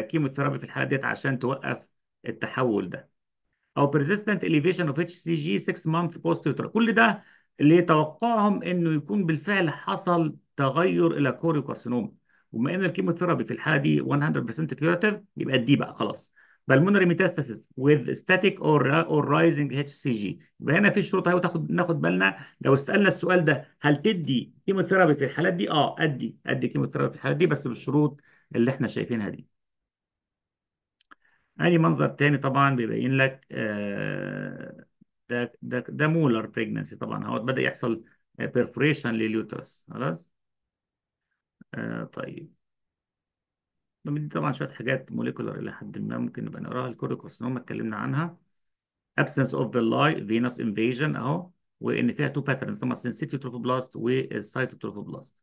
chemotherapy في الحالة ديت عشان توقف التحول ده. أو persistent elevation of HCG 6 month post uterine كل ده اللي توقعهم إنه يكون بالفعل حصل تغير إلى choriocarcinoma. وبما إن ال chemotherapy في الحالة دي 100% curative يبقى دي بقى خلاص. Pulmonary metastasis with static or or rising HCG يبقى هنا في شروط اهي وتاخد ناخد بالنا. لو سألنا السؤال ده هل تدي chemotherapy في الحالات دي؟ آه أدي أدي chemotherapy في الحالات دي بس بالشروط اللي إحنا شايفينها دي. ادي منظر تاني؟ طبعا بيبين لك آه، ده ده ده molar pregnancy طبعا. هو بدأ يحصل perforation لل uterus. خلاص؟ آه، طيب. دي طبعا شوية حاجات molecular إلى حد ما ممكن نبقى نقراها. ال choriocarcinoma اتكلمنا عنها. Absence of villi venous invasion أهو وإن فيها two patterns طبعا syncytiotrophoblast وال cytotrophoblast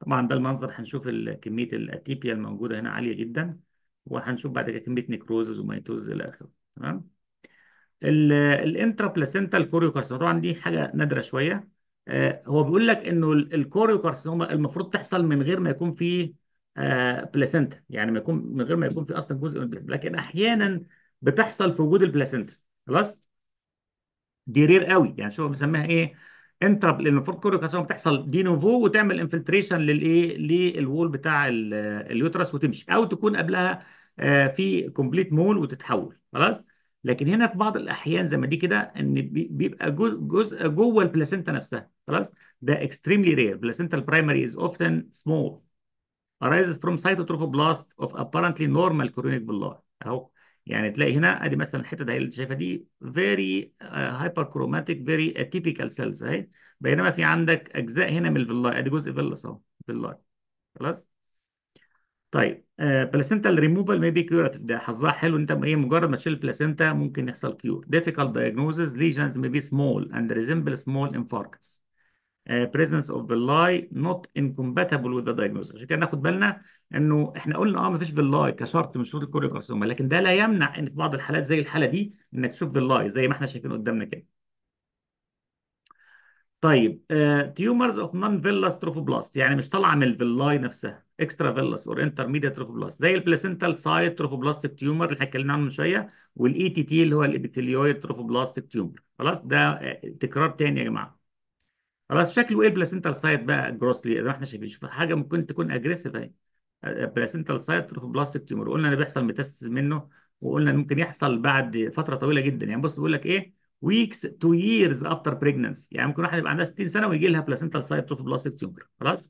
طبعا ده المنظر هنشوف كمية ال atypia الموجودة هنا عالية جدا وهنشوف بعد كده كمية necrosis و mitosis إلى آخره. تمام؟ ال intraplacental choriocarcinoma طبعا دي حاجة نادرة شوية. آه، هو بيقول لك إنه ال- ال choriocarcinoma المفروض تحصل من غير ما يكون في placenta يعني ما يكون من غير ما يكون في أصلا جزء من ال placenta لكن أحيانا بتحصل في وجود ال placenta خلاص؟ دي rare قوي. يعني بنسميها إيه؟ intra لأن المفروض choriocarcinoma بتحصل de novo وتعمل infiltration للايه لل wall بتاع ال- ال uterus وتمشي. أو تكون قبلها آه، في complete mole وتتحول. خلاص؟ لكن هنا في بعض الأحيان زي ما دي كده إن بي- بيبقى جزء جزء جوه ال placenta نفسها. خلاص؟ ده extremely rare placenta primary is often small. Arises from cytotrophoblast of apparently normal chorionic villi أهو. يعني تلاقي هنا أدي مثلا الحتة دي اللي شايفها دي very uh, hyperchromatic very atypical cells أهي. بينما في عندك أجزاء هنا من ال villi. أدي جزء villus أهو villi. خلاص؟ طيب بلاسنتال ريموفال مي بي كيوراتيف ده حظها حلو إن أنت إيه مجرد ما تشيل ال placenta ممكن يحصل cure difficult diagnosis. Lesions may be small and resemble small infarcts. Presence of villi not incompatible with the diagnosis. عشان كده ناخد بالنا إنه إحنا قلنا آه مفيش villi كشرط من شروط ال choriocarcinoma لكن ده لا يمنع إن في بعض الحالات زي الحالة دي إنك تشوف villi زي ما إحنا شايفين قدامنا كده. طيب tumors of non-villous trophoblast يعني مش طالعة من ال villi نفسها extravillous or intermediate trophoblast زي ال placental site trophoblastic tumor اللي إحنا اتكلمنا عنه من شوية وال ETT اللي هو ال epithelioid trophoblastic tumor خلاص ده آه، تكرار تاني يا جماعة. خلاص شكله إيه ال placental site بقى grossly زي ما إحنا شايفين شوف حاجة ممكن تكون aggressive أهي. placental site trophoblastic tumor قلنا إن بيحصل metastasis منه وقلنا ممكن يحصل بعد فترة طويلة جدا. يعني بص بيقول لك إيه؟ weeks to years after pregnancy يعني ممكن واحد يبقى عندها 60 سنة ويجي لها placental site trophoblastic tumor خلاص؟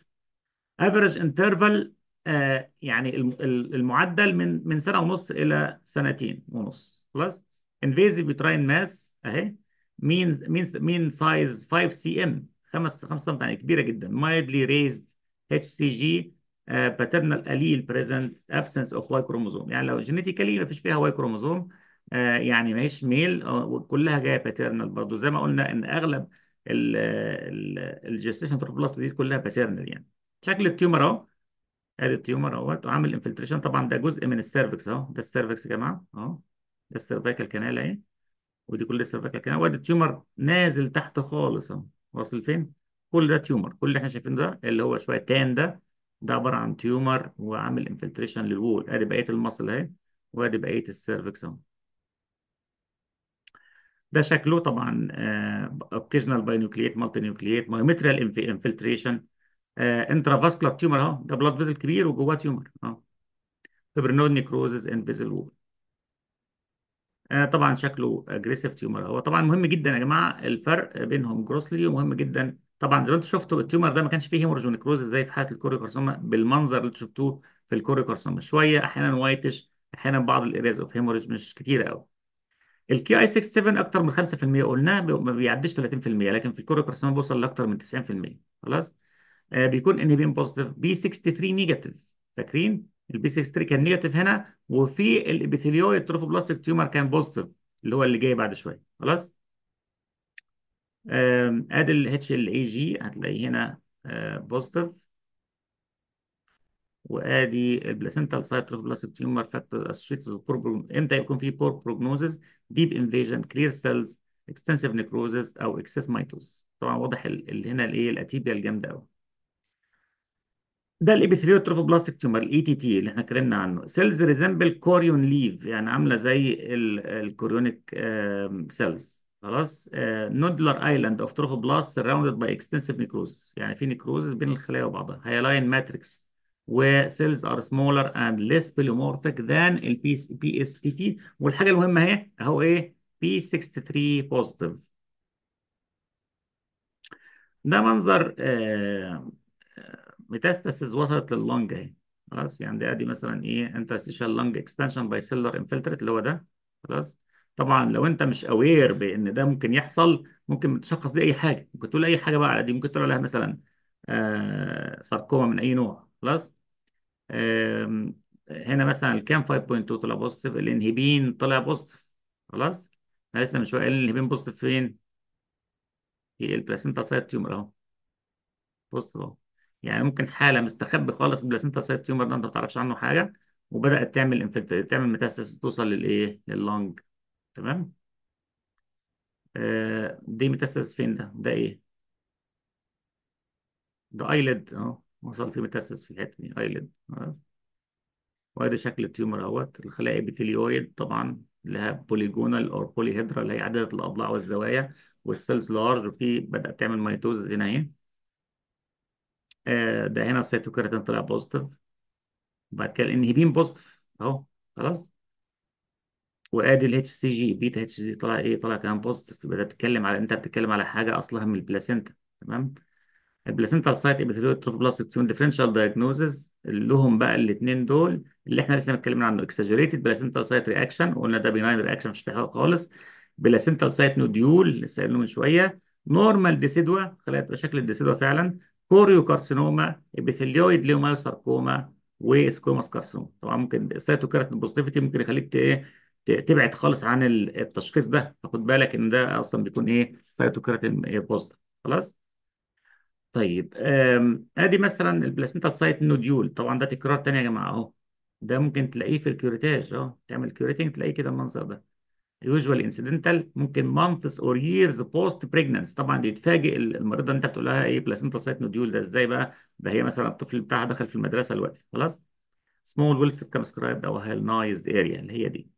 average interval آه يعني الم- ال- المعدل من من سنة ونص إلى سنتين ونص. خلاص؟ invasive uterine mass أهي. mean mean mean size 5 cm 5 5 سم يعني كبيرة جدا. mildly raised HCG paternal allele present absence of Y chromosome يعني لو genetically ما فيش فيها Y chromosome آه يعني ما هيش male آه وكلها جاية paternal برضه زي ما قلنا إن أغلب ال gestation trophoblast دي كلها paternal يعني. شكل ال tumor أهو. ادي ال tumor أهوت. وعامل infiltration طبعا ده جزء من ال cervix أهو. ده ال cervix يا جماعة أهو. ده ال cervical canal أهي. ودي كل ال cervical canal وادي ال tumor نازل تحت خالص أهو. واصل فين؟ كل ده tumor كل اللي إحنا شايفينه ده اللي هو شوية تان ده ده عبارة عن tumor وعامل infiltration لل wall ادي بقية ال muscle اهي وادي بقية ال cervix اهو ده شكله طبعا occasional binucleate multinucleate myometrial infiltration intravascular tumor اهو. ده blood vessel كبير وجواه tumor اهو. fibrinoid necrosis in vessel wall طبعا شكله aggressive tumor هو طبعا مهم جدا يا جماعة الفرق بينهم grossly ومهم جدا. طبعا زي ما أنتم شفتوا ال tumor ده ما كانش فيه hemorrhage و necrosis زي في حالة ال choriocarcinoma بالمنظر اللي شفتوه في ال choriocarcinoma شوية أحيانا whitish أحيانا بعض ال areas of hemorrhage مش كتيرة قوي ال Ki 67 أكتر من 5% قلناه بي- ما بيعديش 30% لكن في ال choriocarcinoma بيوصل لأكتر من 90% خلاص؟ آه بيكون inhibin positive p 63 negative فاكرين؟ ال p 63 كان negative هنا وفي ال epithelioid trophoblastic tumor كان positive اللي هو اللي جاي بعد شوية. خلاص؟ ادي الاتش ال اي جي هتلاقيه هنا positive وادي ال placental site trophoblastic tumor factor associated إمتى يكون في poor prognosis deep invasion clear cells extensive necrosis أو excess mitosis طبعا واضح هنا الايه ال atypia الجامدة قوي ده ال epithelioid trophoblastic tumor ال ETT اللي إحنا اتكلمنا عنه. cells resemble chorion laeve يعني عاملة زي ال chorionic cells خلاص؟ nodular island of trophoblast surrounded by extensive necrosis يعني في necrosis بين الخلايا وبعضها. hyaline matrix و cells are smaller and less polymorphic than ال PSTT والحاجة المهمة اهي اهو إيه؟ p 63 positive ده منظر metastasis وصلت لل lung اهي. خلاص؟ يعني ده ادي مثلا إيه interstitial lung expansion by cellular infiltrate اللي هو ده. خلاص؟ طبعا لو انت مش aware بإن ده ممكن يحصل ممكن تشخص دي أي حاجة. ممكن تقول أي حاجة بقى على دي ممكن تقول عليها مثلا آه ساركوما من أي نوع. خلاص؟ آم، هنا مثلا ال CAM؟ 5.2 طلع positive ال inhibin طلع positive خلاص؟ أنا لسه من شوية قايل ال inhibin positive فين؟ في ال placental site tumor أهو. بص أهو. يعني ممكن حالة مستخبي خالص ال placental site tumor ده انت ما تعرفش عنه حاجة وبدأت تعمل infiltr... تعمل metastasis توصل للإيه؟ لل lung تمام؟ آه دي metastasis فين ده؟ ده إيه؟ ده eyelid أهو وصل في metastasis في الحتة دي eyelid وأدي شكل ال tumor أهوت الخلايا epithelioid طبعا لها polygonal أو polyhedral اللي هي عدده الأضلاع والزوايا وال cells large وفي بدأت تعمل mitosis هنا اهي آه ده هنا ال cytokeratin طلع positive وبعد كده ال inhibin positive اهو خلاص. وادي ال HCG beta HC طلع إيه طلع كمان positive يبقى ده بتتكلم على انت بتتكلم على حاجة أصلها من ال placenta تمام؟ ال placental site epithelioid trophoblastic tumor differential diagnosis لهم بقى الاثنين دول اللي إحنا لسه اتكلمنا عنه exaggerated placental site reaction وقلنا ده benign reaction مش حاجة خالص. placental site nodule لسه قايلينه من شوية. normal decidua خلايا شكل ال decidua فعلا. choriocarcinoma epithelioid leiomyosarcoma و squamous carcinoma. طبعا ممكن ال cytokeratin positivity ممكن يخليك ت- تبعد خالص عن ال- التشخيص ده. فخد بالك إن ده أصلا بيكون إيه؟ cytokeratin positive. خلاص؟ طيب آدي مثلا ال placental site nodule. طبعا ده تكرار تاني يا جماعة أهو. ده ممكن تلاقيه في ال curettage آه تعمل curetting تلاقيه كده المنظر ده. usual incidental ممكن months or years post pregnancy طبعا يتفاجئ المريضة انت بتقول لها إيه placental site nodule ده إزاي بقى؟ ده هي مثلا الطفل بتاعها دخل في المدرسة دلوقتي خلاص؟ small well circumscribed أو hyalinized area اللي هي دي.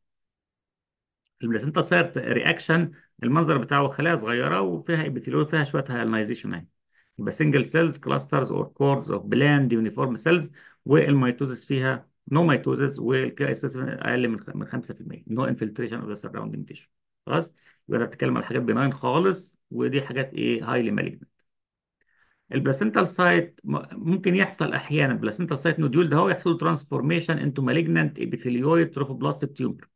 ال placental site reaction المنظر بتاعه خلايا صغيرة وفيها epithelial فيها شوية hyalinization أهي. يبقى single cells clusters or cords of bland uniform cells وال mitosis فيها no excess أقل من من 5% no infiltration of the surrounding tissue خلاص؟ يبقى ده بتتكلم على حاجات benign خالص ودي حاجات إيه؟ highly malignant ال placental site ممكن يحصل أحيانا. ال placental site nodule ده هو يحصل transformation into malignant epithelioid trophoblastic tumor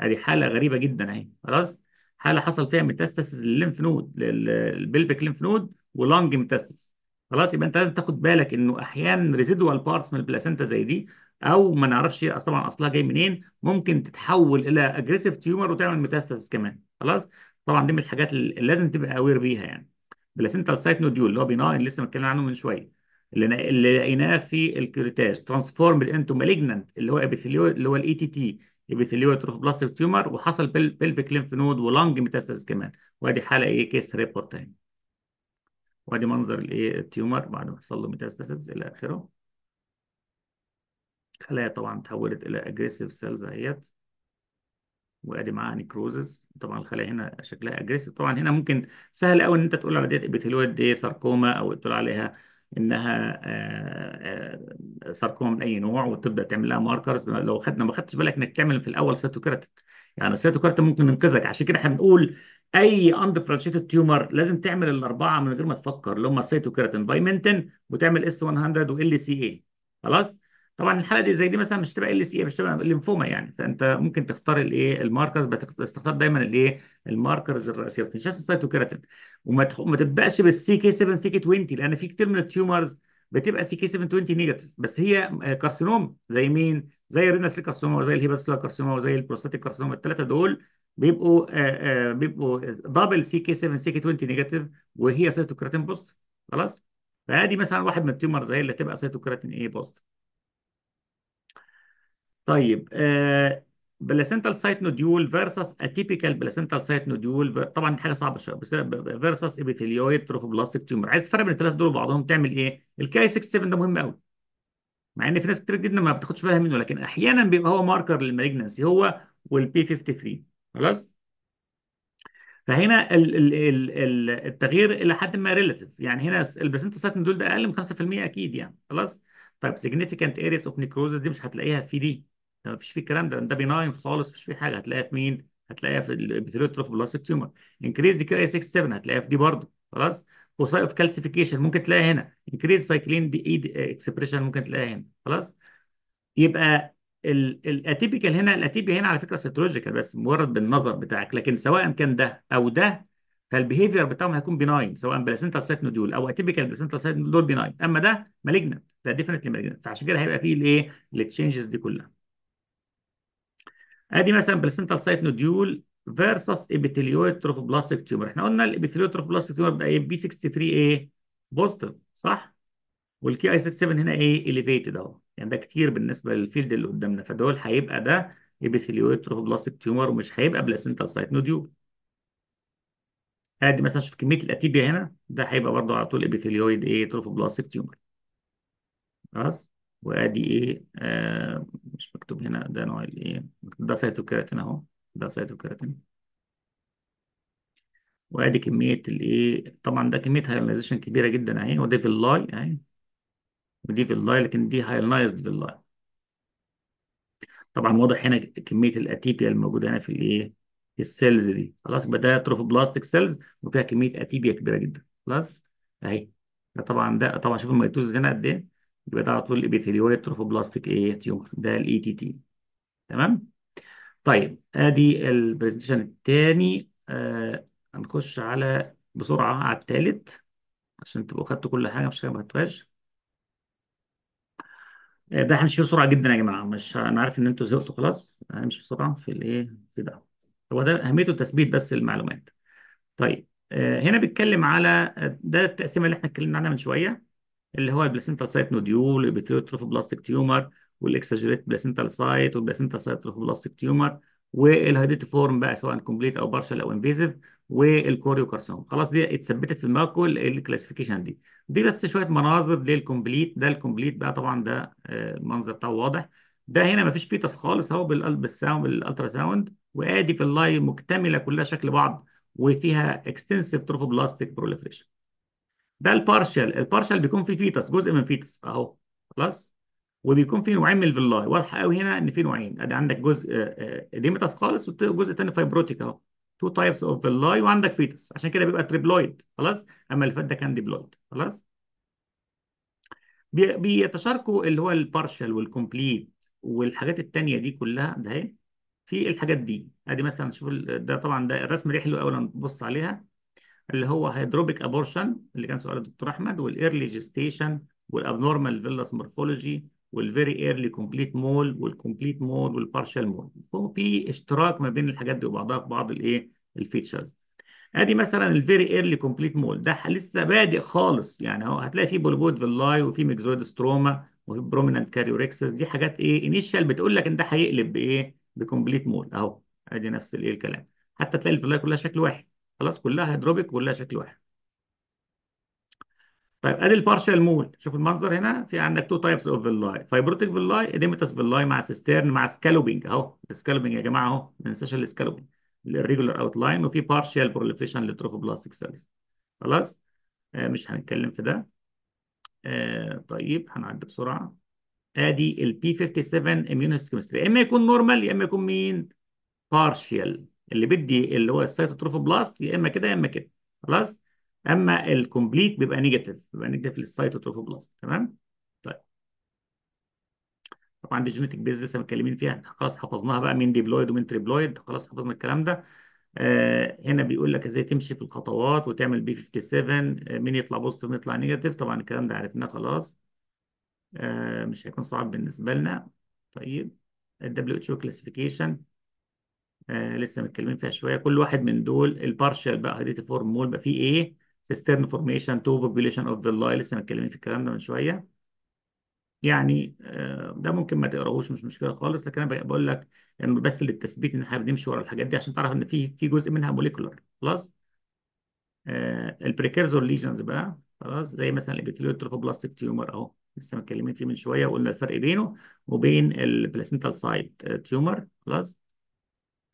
هذه حالة غريبة جدا أهي. خلاص؟ حالة حصل فيها metastasis لل lymph node لل pelvic lymph node و lung metastasis خلاص؟ يبقى أنت لازم تاخد بالك إنه أحيانا residual parts من ال placenta زي دي أو ما نعرفش طبعا أصلها جاي منين ممكن تتحول إلى aggressive tumor وتعمل metastasis كمان. خلاص؟ طبعا دي من الحاجات اللي لازم تبقى aware بيها يعني. placental site nodule اللي هو benign لسه متكلم عنه من شوية اللي اللي لقيناه في ال curettage transform into malignant اللي هو epithelioid اللي هو ال ETT epithelioid trophoblastic tumor وحصل pelvic lymph node و lung metastasis كمان. وأدي حالة إيه؟ case report تاني. وأدي منظر الإيه؟ ال tumor بعد ما حصل له metastasis إلى آخره. خلايا طبعا تحولت إلى aggressive cells اهيت وأدي معاها necrosis طبعا الخلايا هنا شكلها aggressive طبعا هنا ممكن سهل قوي إن أنت تقول على ديت epithelioid دي ساركوما أو تقول عليها إنها آه، آه، ساركوما من أي نوع وتبدأ تعمل لها markers لو خدنا ما خدتش بالك إنك تعمل في الأول cytokeratin يعني ال cytokeratin ممكن ينقذك عشان كده إحنا بنقول أي undifferentiated tumor لازم تعمل الأربعة من غير ما تفكر اللي هم ال cytokeratin vimentin وتعمل S 100 و LCA خلاص؟ طبعا الحالة دي زي دي مثلا مش تبقى LC مش تبقى الليمفوما يعني فأنت ممكن تختار الإيه ال markers بس تختار دايما الإيه ال markers الرئيسية تنساش ال cytokeratin وما. ما تبدأش بالسي كي 7 سي كي 20 لأن في كتير من ال tumors بتبقى CK 7 20 negative بس هي آه، carcinoma زي مين؟ زي ال renal cell carcinoma وزي ال hepatocellular carcinoma وزي ال prostatic carcinoma الثلاثه دول بيبقوا آه، آه، بيبقوا double CK 7 CK 20 negative وهي cytokeratin positive خلاص؟ فادي مثلا واحد من ال tumors هي اللي تبقى cytokeratin إيه positive طيب placental site nodule versus atypical placental site nodule طبعا دي حاجة صعبة شوية بس versus epithelioid trophoblastic tumor عايز تفرق بين الثلاثه دول وبعضهم تعمل إيه؟ ال Ki 67 ده مهم قوي مع إن في ناس كتير جدا ما بتاخدش بالها منه لكن أحيانا بيبقى هو marker لل malignancy هو وال P 53 خلاص؟ فهنا ال ال ال ال التغيير إلى حد ما relative يعني هنا ال placental site nodule ده أقل من 5% أكيد يعني خلاص؟ طيب significant areas of necrosis دي مش هتلاقيها في دي ده مفيش فيه الكلام ده ده benign خالص مفيش فيه حاجة. هتلاقيها في مين؟ هتلاقيها في ال epithelioid trophoblastic tumor increased Ki 67 هتلاقيها في دي برضه. خلاص؟ foci of calcification ممكن تلاقيها هنا. increased cyclin D E expression ممكن تلاقيها هنا. خلاص؟ يبقى ال atypical هنا ال atypia هنا على فكرة cytological بس مجرد بالنظر بتاعك. لكن سواء كان ده أو ده فال behavior بتاعهم هيكون benign سواء placental site nodule أو atypical placental site nodule benign أما ده malignant ده definitely malignant فعشان كده هيبقى فيه الايه ال changes دي كلها. ادي مثلا placental site nodule versus epithelioid trophoblastic tumor إحنا قلنا ال epithelioid trophoblastic tumor بقى إيه؟ P 63 إيه positive صح؟ وال Ki 67 هنا إيه؟ elevated أهو. يعني ده كتير بالنسبة لل field اللي قدامنا. فدول هيبقى ده epithelioid trophoblastic tumor ومش هيبقى placental site nodule ادي مثلا شوف كمية ال atypia هنا. ده هيبقى برضه على طول epithelioid إيه trophoblastic tumor خلاص؟ وادي إيه آه مش مكتوب هنا ده نوع الايه ده cytokeratin اهو ده cytokeratin وادي كمية الايه طبعا ده كمية هايلايزيشن كبيرة جدا اهي ودي ال villi اهي. ودي ال villi لكن دي hyalinized villi طبعا واضح هنا كمية ال atypia الموجودة هنا في الايه في ال cells دي. خلاص يبقى ده trophoblastic cells وفيها كمية atypia كبيرة جدا. خلاص اهي. ده طبعا ده طبعا شوف ال mitosis هنا قد إيه. يبقى ده على طول ال epithelioid trophoblastic إيه tumor ده ال ETT تمام؟ طيب آدي ال presentation الثاني آه هنخش على بسرعة على الثالث عشان تبقوا خدتوا كل حاجة مش حاجة ما خدتوهاش. آه، ده هنمشي بسرعة جدا يا جماعة مش أنا عارف إن أنتوا زهقتوا خلاص هنمشي بسرعة في الايه في ده. هو ده أهميته تثبيت بس المعلومات. طيب آه، هنا بيتكلم على آه، ده التقسيمه اللي إحنا اتكلمنا عنها من شوية. اللي هو ال placental site nodule trophoblastic tumor وال exaggerated placental site وال placental site trophoblastic tumor وال hydatidiform بقى سواء complete أو partial أو invasive وال choriocarcinoma. خلاص دي اتثبتت في دماغكم ال classification دي. دي بس شوية مناظر لل complete ده ال complete بقى طبعا ده آه، المنظر بتاعه واضح. ده هنا مفيش fetus خالص اهو بال sound بال ultrasound وآدي ال villi مكتملة كلها شكل بعض وفيها extensive trophoblastic proliferation ده ال partial ال partial بيكون فيه fetus جزء من fetus أهو خلاص؟ وبيكون فيه نوعين من ال villi واضحة قوي هنا إن في نوعين أدي عندك جزء edematous خالص وجزء تاني fibrotic أهو two types of villi وعندك fetus عشان كده بيبقى triploid خلاص؟ أما اللي فات ده كان diploid خلاص؟ بي- بيتشاركوا اللي هو ال partial وال complete والحاجات التانية دي كلها ده اهي في الحاجات دي أدي مثلا شوف ده طبعا ده الرسم دي حلو قوي لما نبص عليها. اللي هو hydropic abortion اللي كان سؤال الدكتور أحمد وال early gestation وال abnormal villous morphology وال very early complete mole وال complete mole وال partial mole هو في اشتراك ما بين الحاجات دي وبعضها في بعض الايه ال features ادي مثلا ال very early complete mole ده لسه بادئ خالص. يعني هو هتلاقي فيه polypoid villi وفي myxoid stroma وفي prominent karyorrhexis دي حاجات إيه initial بتقول لك إن ده هيقلب بإيه ب complete mole أهو ادي نفس الايه الكلام. حتى تلاقي ال villi كلها شكل واحد. خلاص كلها hydropic كلها شكل واحد. طيب ادي ال partial mole. شوف المنظر هنا في عندك two types of villi fibrotic villi edematous villi مع cistern مع scalloping اهو ال scalloping يا جماعة اهو ما ننساش ال scalloping irregular outline وفي partial proliferation لل trophoblastic cells خلاص؟ آه مش هنتكلم في ده. آه طيب هنعدي بسرعة. ادي ال P 57 immunohistochemistry إما يكون normal يا إما يكون مين؟ partial اللي بدي اللي هو ال cytotrophoblast يا إما كده يا إما كده خلاص؟ أما ال complete بيبقى negative بيبقى negative لل cytotrophoblast تمام؟ طيب. طبعا دي genetic basis لسه متكلمين فيها. خلاص حفظناها بقى مين diploid ومين triploid خلاص حفظنا الكلام ده. آه هنا بيقول لك إزاي تمشي في الخطوات وتعمل P 57 آه مين يطلع positive ومين يطلع negative طبعا الكلام ده عرفناه خلاص. آه مش هيكون صعب بالنسبة لنا. طيب. ال WHO classification آه لسه متكلمين فيها شوية. كل واحد من دول ال partial بقى hydatidiform mole بقى فيه إيه؟ cistern formation two population of villi لسه متكلمين في الكلام ده من شوية. يعني آه ده ممكن ما تقراهوش مش مشكلة خالص. لكن أنا بقول لك إنه بس للتثبيت إن إحنا بنمشي ورا الحاجات دي عشان تعرف إن في في جزء منها molecular خلاص؟ آه ال precursor lesions بقى خلاص؟ زي مثلا ال epithelioid trophoblastic tumor أهو. لسه متكلمين فيه من شوية وقلنا الفرق بينه وبين ال placental site tumor خلاص؟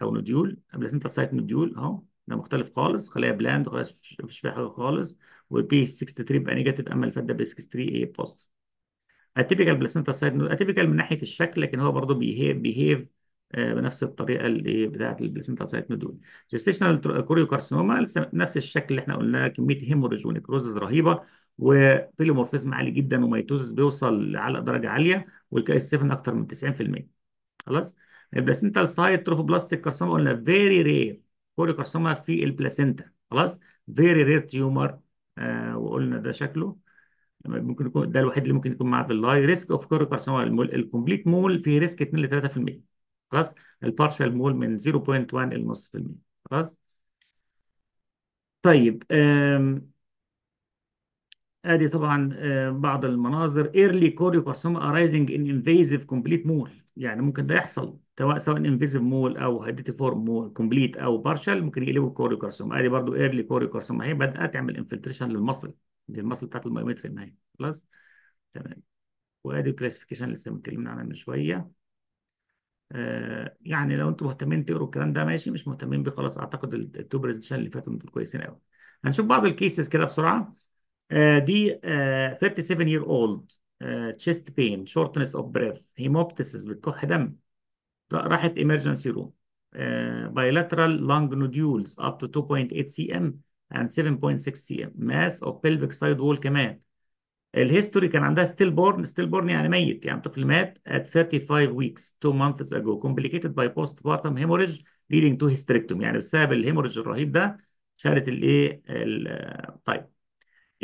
أو nodule. placenta site nodule أهو ده مختلف خالص. خلايا bland مفيش فيها حاجة خالص. وال P 63 بقى negative أما اللي فات ده P 63 إيه positive atypical placenta site atypical من ناحية الشكل لكن هو برضه behave behave بنفس الطريقة اللي بتاعة ال placenta site nodule gestational choriocarcinoma نفس الشكل اللي إحنا قلناه كمية hemorrhage و necrosis رهيبة و pleomorphism عالي جدا و mitosis بيوصل على درجة عالية وال Ki 67 أكتر من 90% خلاص؟ ال placental site trophoblastic carcinoma قلنا very rare choriocarcinoma في ال placenta خلاص؟ very rare tumor وقلنا ده شكله. ممكن يكون ده الوحيد اللي ممكن يكون معاه villi risk of choriocarcinoma ال complete mole فيه risk 2 ل 3% خلاص؟ ال partial mole من 0.1 ل نص في المية. خلاص؟ طيب آدي طبعا آه، بعض المناظر. Early choriocarcinoma arising in invasive complete mole. يعني ممكن ده يحصل. سواء سواء invasive mole أو hydatidiform mole complete أو partial ممكن يقلبوا choriocarcinoma أدي برضو early choriocarcinoma هي بدات تعمل infiltration لل muscle دي ال muscle بتاعت ال myometrium أهي خلاص؟ تمام. وأدي ال classification لسه اتكلمنا عنها من شوية. آه يعني لو أنتم مهتمين تقروا الكلام ده ماشي مش مهتمين بيه خلاص أعتقد ال two presentation اللي فاتوا دول كويسين قوي هنشوف بعض الكيسز كده بسرعة. آه دي آه 37 year old آه chest pain shortness of breath hemoptysis بتكح دم. راحت emergency room uh, bilateral lung nodules up to 2.8 cm and 7.6 cm mass of pelvic side wall كمان الهيستوري كان عندها ستيل بورن ستيل بورن يعني ميت يعني طفل مات at 35 weeks 2 months ago complicated by postpartum hemorrhage leading to hysterectomy يعني بسبب ال hemorrhage الرهيب ده شالت الايه طيب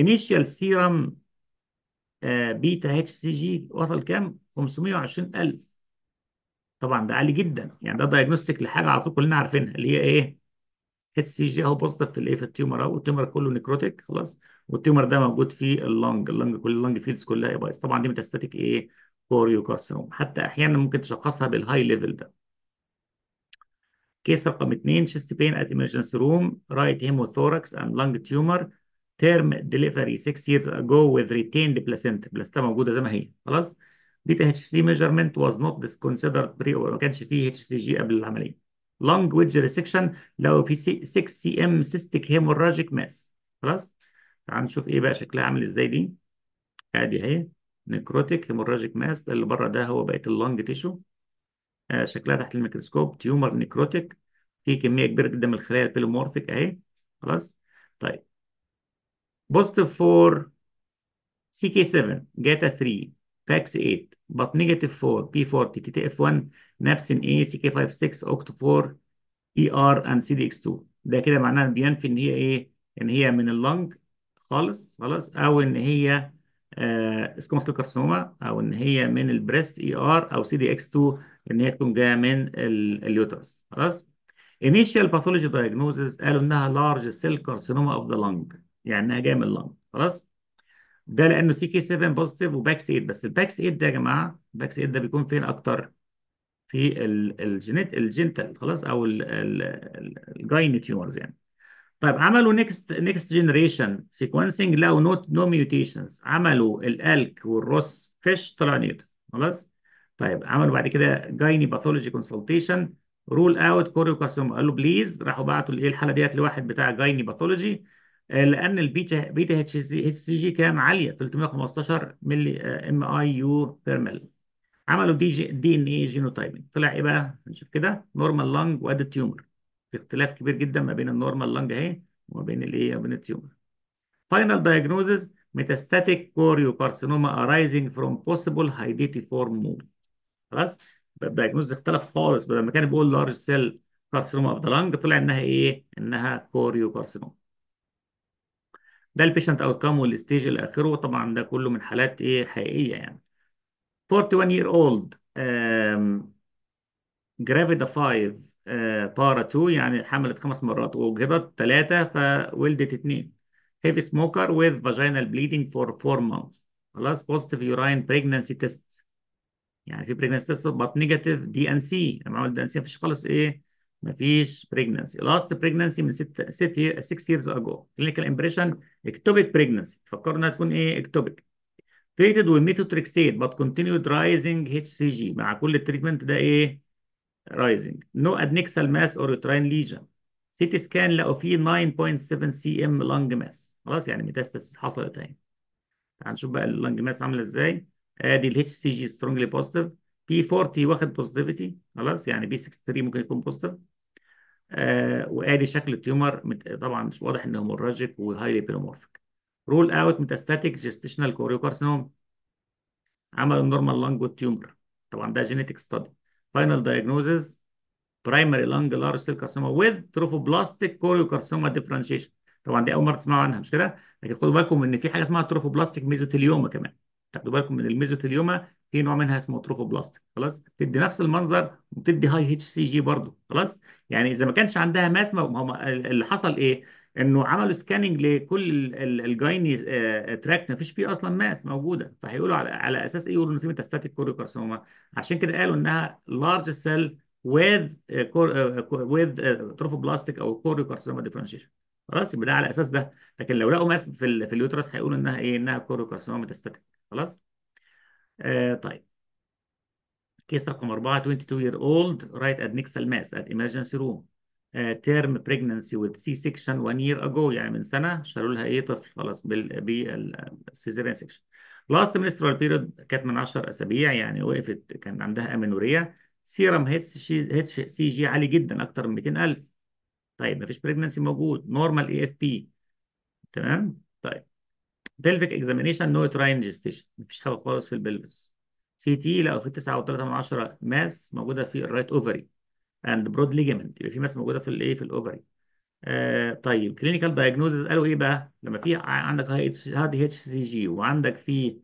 initial serum beta HCG وصل كام 520000 طبعا ده عالي جدا. يعني ده diagnostic لحاجة على طول كلنا عارفينها اللي هي إيه؟ HCG أهو positive في الإيه؟ في ال tumor أهو وال tumor كله necrotic خلاص؟ وال tumor ده موجود في ال lung ال lung كل ال lung fields كلها بايظ. طبعا دي metastatic إيه؟ choriocarcinoma حتى أحيانا ممكن تشخصها بال high level ده. case رقم 2 chest pain at emergency room right hemothorax and lung tumor term delivery 6 years ago with retained placenta. Placenta موجودة زي ما هي خلاص؟ beta HCG measurement was not considered pre ما كانش فيه HCG قبل العملية. lung wedge resection of 6 cm cystic hemorrhagic mass خلاص؟ تعال نشوف إيه بقى شكلها عامل إزاي دي. أدي أهي. necrotic hemorrhagic mass اللي بره ده هو بقية ال lung tissue آه شكلها تحت الميكروسكوب. tumor necrotic في كمية كبيرة جدا من الخلايا ال pleomorphic أهي. خلاص؟ طيب. positive for CK 7 GATA 3 PAX 8 but negative for P40 TTF1 napsin A CK56 OCT4 ER and CDX2 ده كده معناه بينفي إن هي إيه؟ إن هي من ال lung خالص خلاص أو إن هي آه squamous أو إن هي من ال breast ER أو CDX 2 إن هي تكون جاية من ال uterus خلاص؟ Initial pathology diagnosis قالوا إنها large cell carcinoma of the lung يعني إنها جاية من ال lung خلاص؟ ده لأنه CK 7 positive و PAX 8 بس ال PAX 8 ده يا جماعة ال PAX 8 ده بيكون فين أكتر؟ في ال genit ال genital خلاص أو ال gyne tumors يعني. طيب عملوا next next generation sequencing لقوا not no mutations عملوا ال ALK وال ROS FISH طلع neg خلاص؟ طيب عملوا بعد كده gyne pathology consultation rule out choriocarcinoma قالوا please راحوا بعتوا الايه الحالة ديت لواحد بتاع gyne pathology لأن ال beta beta HCG كام عالية 315 milli mIU per mL عملوا دي DNA genotyping. طلع إيه بقى؟ نشوف كده. normal lung وادي ال tumor. في اختلاف كبير جدا ما بين ال normal lung أهي وما بين الايه وبين ال tumor. final diagnosis metastatic choriocarcinoma arising from possible hydatiform mole. خلاص؟ ال diagnosis اختلف خالص. بدل ما كان بيقول large cell carcinoma of the lung طلع إنها إيه؟ إنها choriocarcinoma ده ال patient outcome وال stage إلى اخره طبعا ده كله من حالات إيه حقيقية يعني. 41 year old gravida 5 para 2 يعني حملت خمس مرات وجهضت ثلاثة فولدت اثنين هيفي سموكر with vaginal bleeding for 4 months. خلاص positive urine pregnancy test. يعني في pregnancy test but negative دي ان سي لما عملت دي ان سي مفيش خالص إيه مفيش pregnancy. Last pregnancy من 6 6 6 years ago. Clinical impression ectopic pregnancy. تفكروا إنها تكون إيه؟ ectopic. Treated with methotrexate but continued rising HCG مع كل التريتمنت ده إيه؟ rising. No adnexal mass or uterine lesion. CT scan لقوا فيه 9.7 cm lung mass. خلاص يعني metastasis حصلت أهي. تعال نشوف بقى ال lung mass عاملة إزاي. آدي ال HCG strongly positive P 40 واخد positivity خلاص يعني P 63 ممكن يكون positive آه وادي شكل ال tumor طبعا مش واضح إنه hemorrhagic و highly pleomorphic rule out metastatic gestational choriocarcinoma عملوا normal lung وال tumor طبعا ده genetic study final diagnosis primary lung large cell carcinoma with trophoblastic choriocarcinoma differentiation طبعا دي أول مرة تسمعوا عنها مش كده؟ لكن خدوا بالكم إن في حاجة اسمها trophoblastic mesothelioma كمان. تاخدوا بالكم من ال mesothelioma في نوع منها اسمه trophoblastic خلاص؟ بتدي نفس المنظر وبتدي هاي اتش سي جي برضه. خلاص؟ يعني إذا ما كانش عندها mass ما هم اللي حصل إيه؟ إنه عملوا scanning لكل ال gyne tract ما فيش فيه أصلا mass موجودة. فهيقولوا على, على أساس إيه؟ يقولوا إن في metastatic choriocarcinoma عشان كده قالوا إنها large cell with chorio uh, with trophoblastic أو choriocarcinoma differentiation خلاص؟ يبقى ده على أساس ده. لكن لو لقوا mass في في ال uterus هيقولوا إنها إيه؟ إنها choriocarcinoma metastatic خلاص؟ آه طيب. case رقم 4 22 year old right adnexal mass at emergency room. uh, term pregnancy with C-section one year ago يعني من سنة. شالوا لها إيه طفل خلاص بال بال Cesarean section. Last menstrual period كانت من 10 أسابيع يعني وقفت كان عندها amenorrhea serum HCG عالي جدا أكتر من 200000 طيب مفيش pregnancy موجود. اف بي تمام؟ طيب. Examination no uterine gestation مفيش حاجة خالص في ال pelvis CT لقوا في 9.3 mass موجودة في ال right ovary and broad ligament يبقى في mass موجودة في الايه في ال ovary آه طيب clinical diagnosis قالوا إيه بقى؟ لما في عندك هاي اتش سي جي وعندك في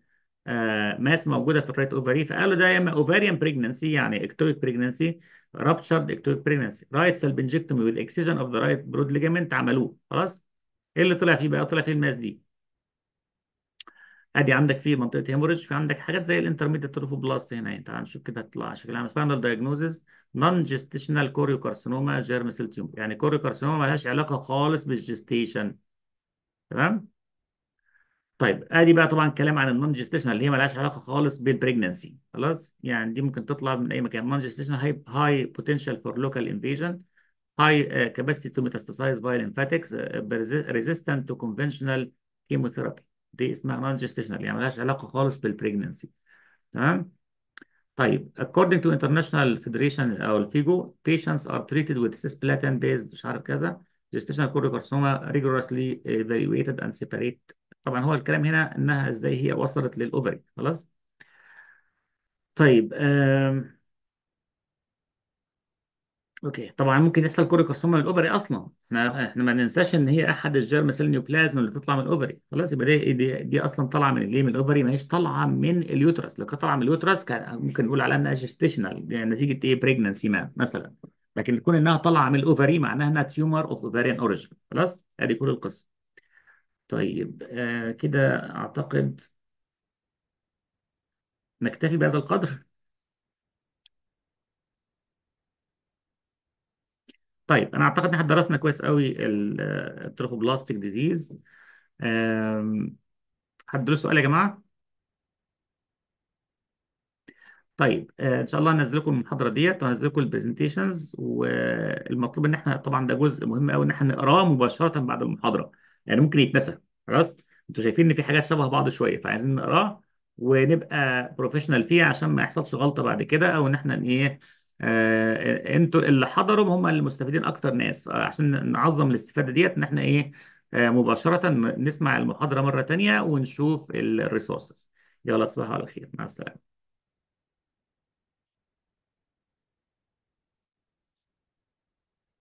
آه mass موجودة في ال right ovary فقالوا ده يا إما ovarian pregnancy يعني ectopic pregnancy ruptured ectopic pregnancy right salpingectomy with excision of the right broad ligament عملوه. خلاص؟ إيه اللي طلع فيه بقى؟ طلع فيه ال mass دي ادي عندك في منطقة hemorrhage في عندك حاجات زي ال intermediate trophoblast هنا يعني تعال نشوف كده هتطلع شكلها. عامل final diagnosis non-gestational choriocarcinoma germ cell tumor يعني choriocarcinoma مالهاش علاقة خالص بال gestation تمام؟ طيب ادي بقى طبعا كلام عن ال non-gestational اللي هي مالهاش علاقة خالص بال pregnancy خلاص؟ يعني دي ممكن تطلع من أي مكان. non-gestational high high potential for local invasion high capacity to metastasize by lymphatics resistant to conventional chemotherapy دي اسمها non-gestational يعني مالهاش علاقه خالص بال pregnancy تمام طيب according to international federation أو ال FIGO patients are treated with cisplatin based مش عارف كذا gestational choriocarcinoma rigorously evaluated and separate طبعا هو الكلام هنا انها إزاي هي وصلت لل ovary خلاص طيب آم. okay. طبعا ممكن يحصل choriocarcinoma من ال ovary أصلا. إحنا إحنا ما ننساش إن هي أحد ال germ cell neoplasm اللي تطلع من ال ovary خلاص يبقى دي دي, دي أصلا طالعة من الايه من ال ovary ما هيش طالعة من ال uterus. لو كانت طالعة من ال uterus كان ممكن نقول عليها إنها gestational يعني نتيجة إيه؟ pregnancy ما مثلا. لكن يكون إنها طالعة من ال ovary معناها إنها tumor of ovarian origin خلاص؟ ادي كل القصة. طيب آه كده أعتقد نكتفي بهذا القدر. طيب أنا أعتقد إن إحنا درسنا كويس قوي ال trophoblastic disease حد له سؤال يا جماعة؟ طيب آه، إن شاء الله هنزل لكم المحاضرة ديت وهنزل لكم ال presentations والمطلوب إن إحنا طبعا ده جزء مهم قوي إن إحنا نقراه مباشرة بعد المحاضرة. يعني ممكن يتنسى. خلاص؟ أنتوا شايفين إن في حاجات شبه بعض شوية فعايزين نقراه ونبقى professional فيه عشان ما يحصلش غلطة بعد كده أو إن إحنا إيه أنتوا اللي حضروا هم اللي مستفيدين أكتر ناس. عشان نعظم الاستفادة ديت إن إحنا إيه آه مباشرة نسمع المحاضرة مرة تانية ونشوف ال resources يلا تصبحوا على خير. مع السلامة.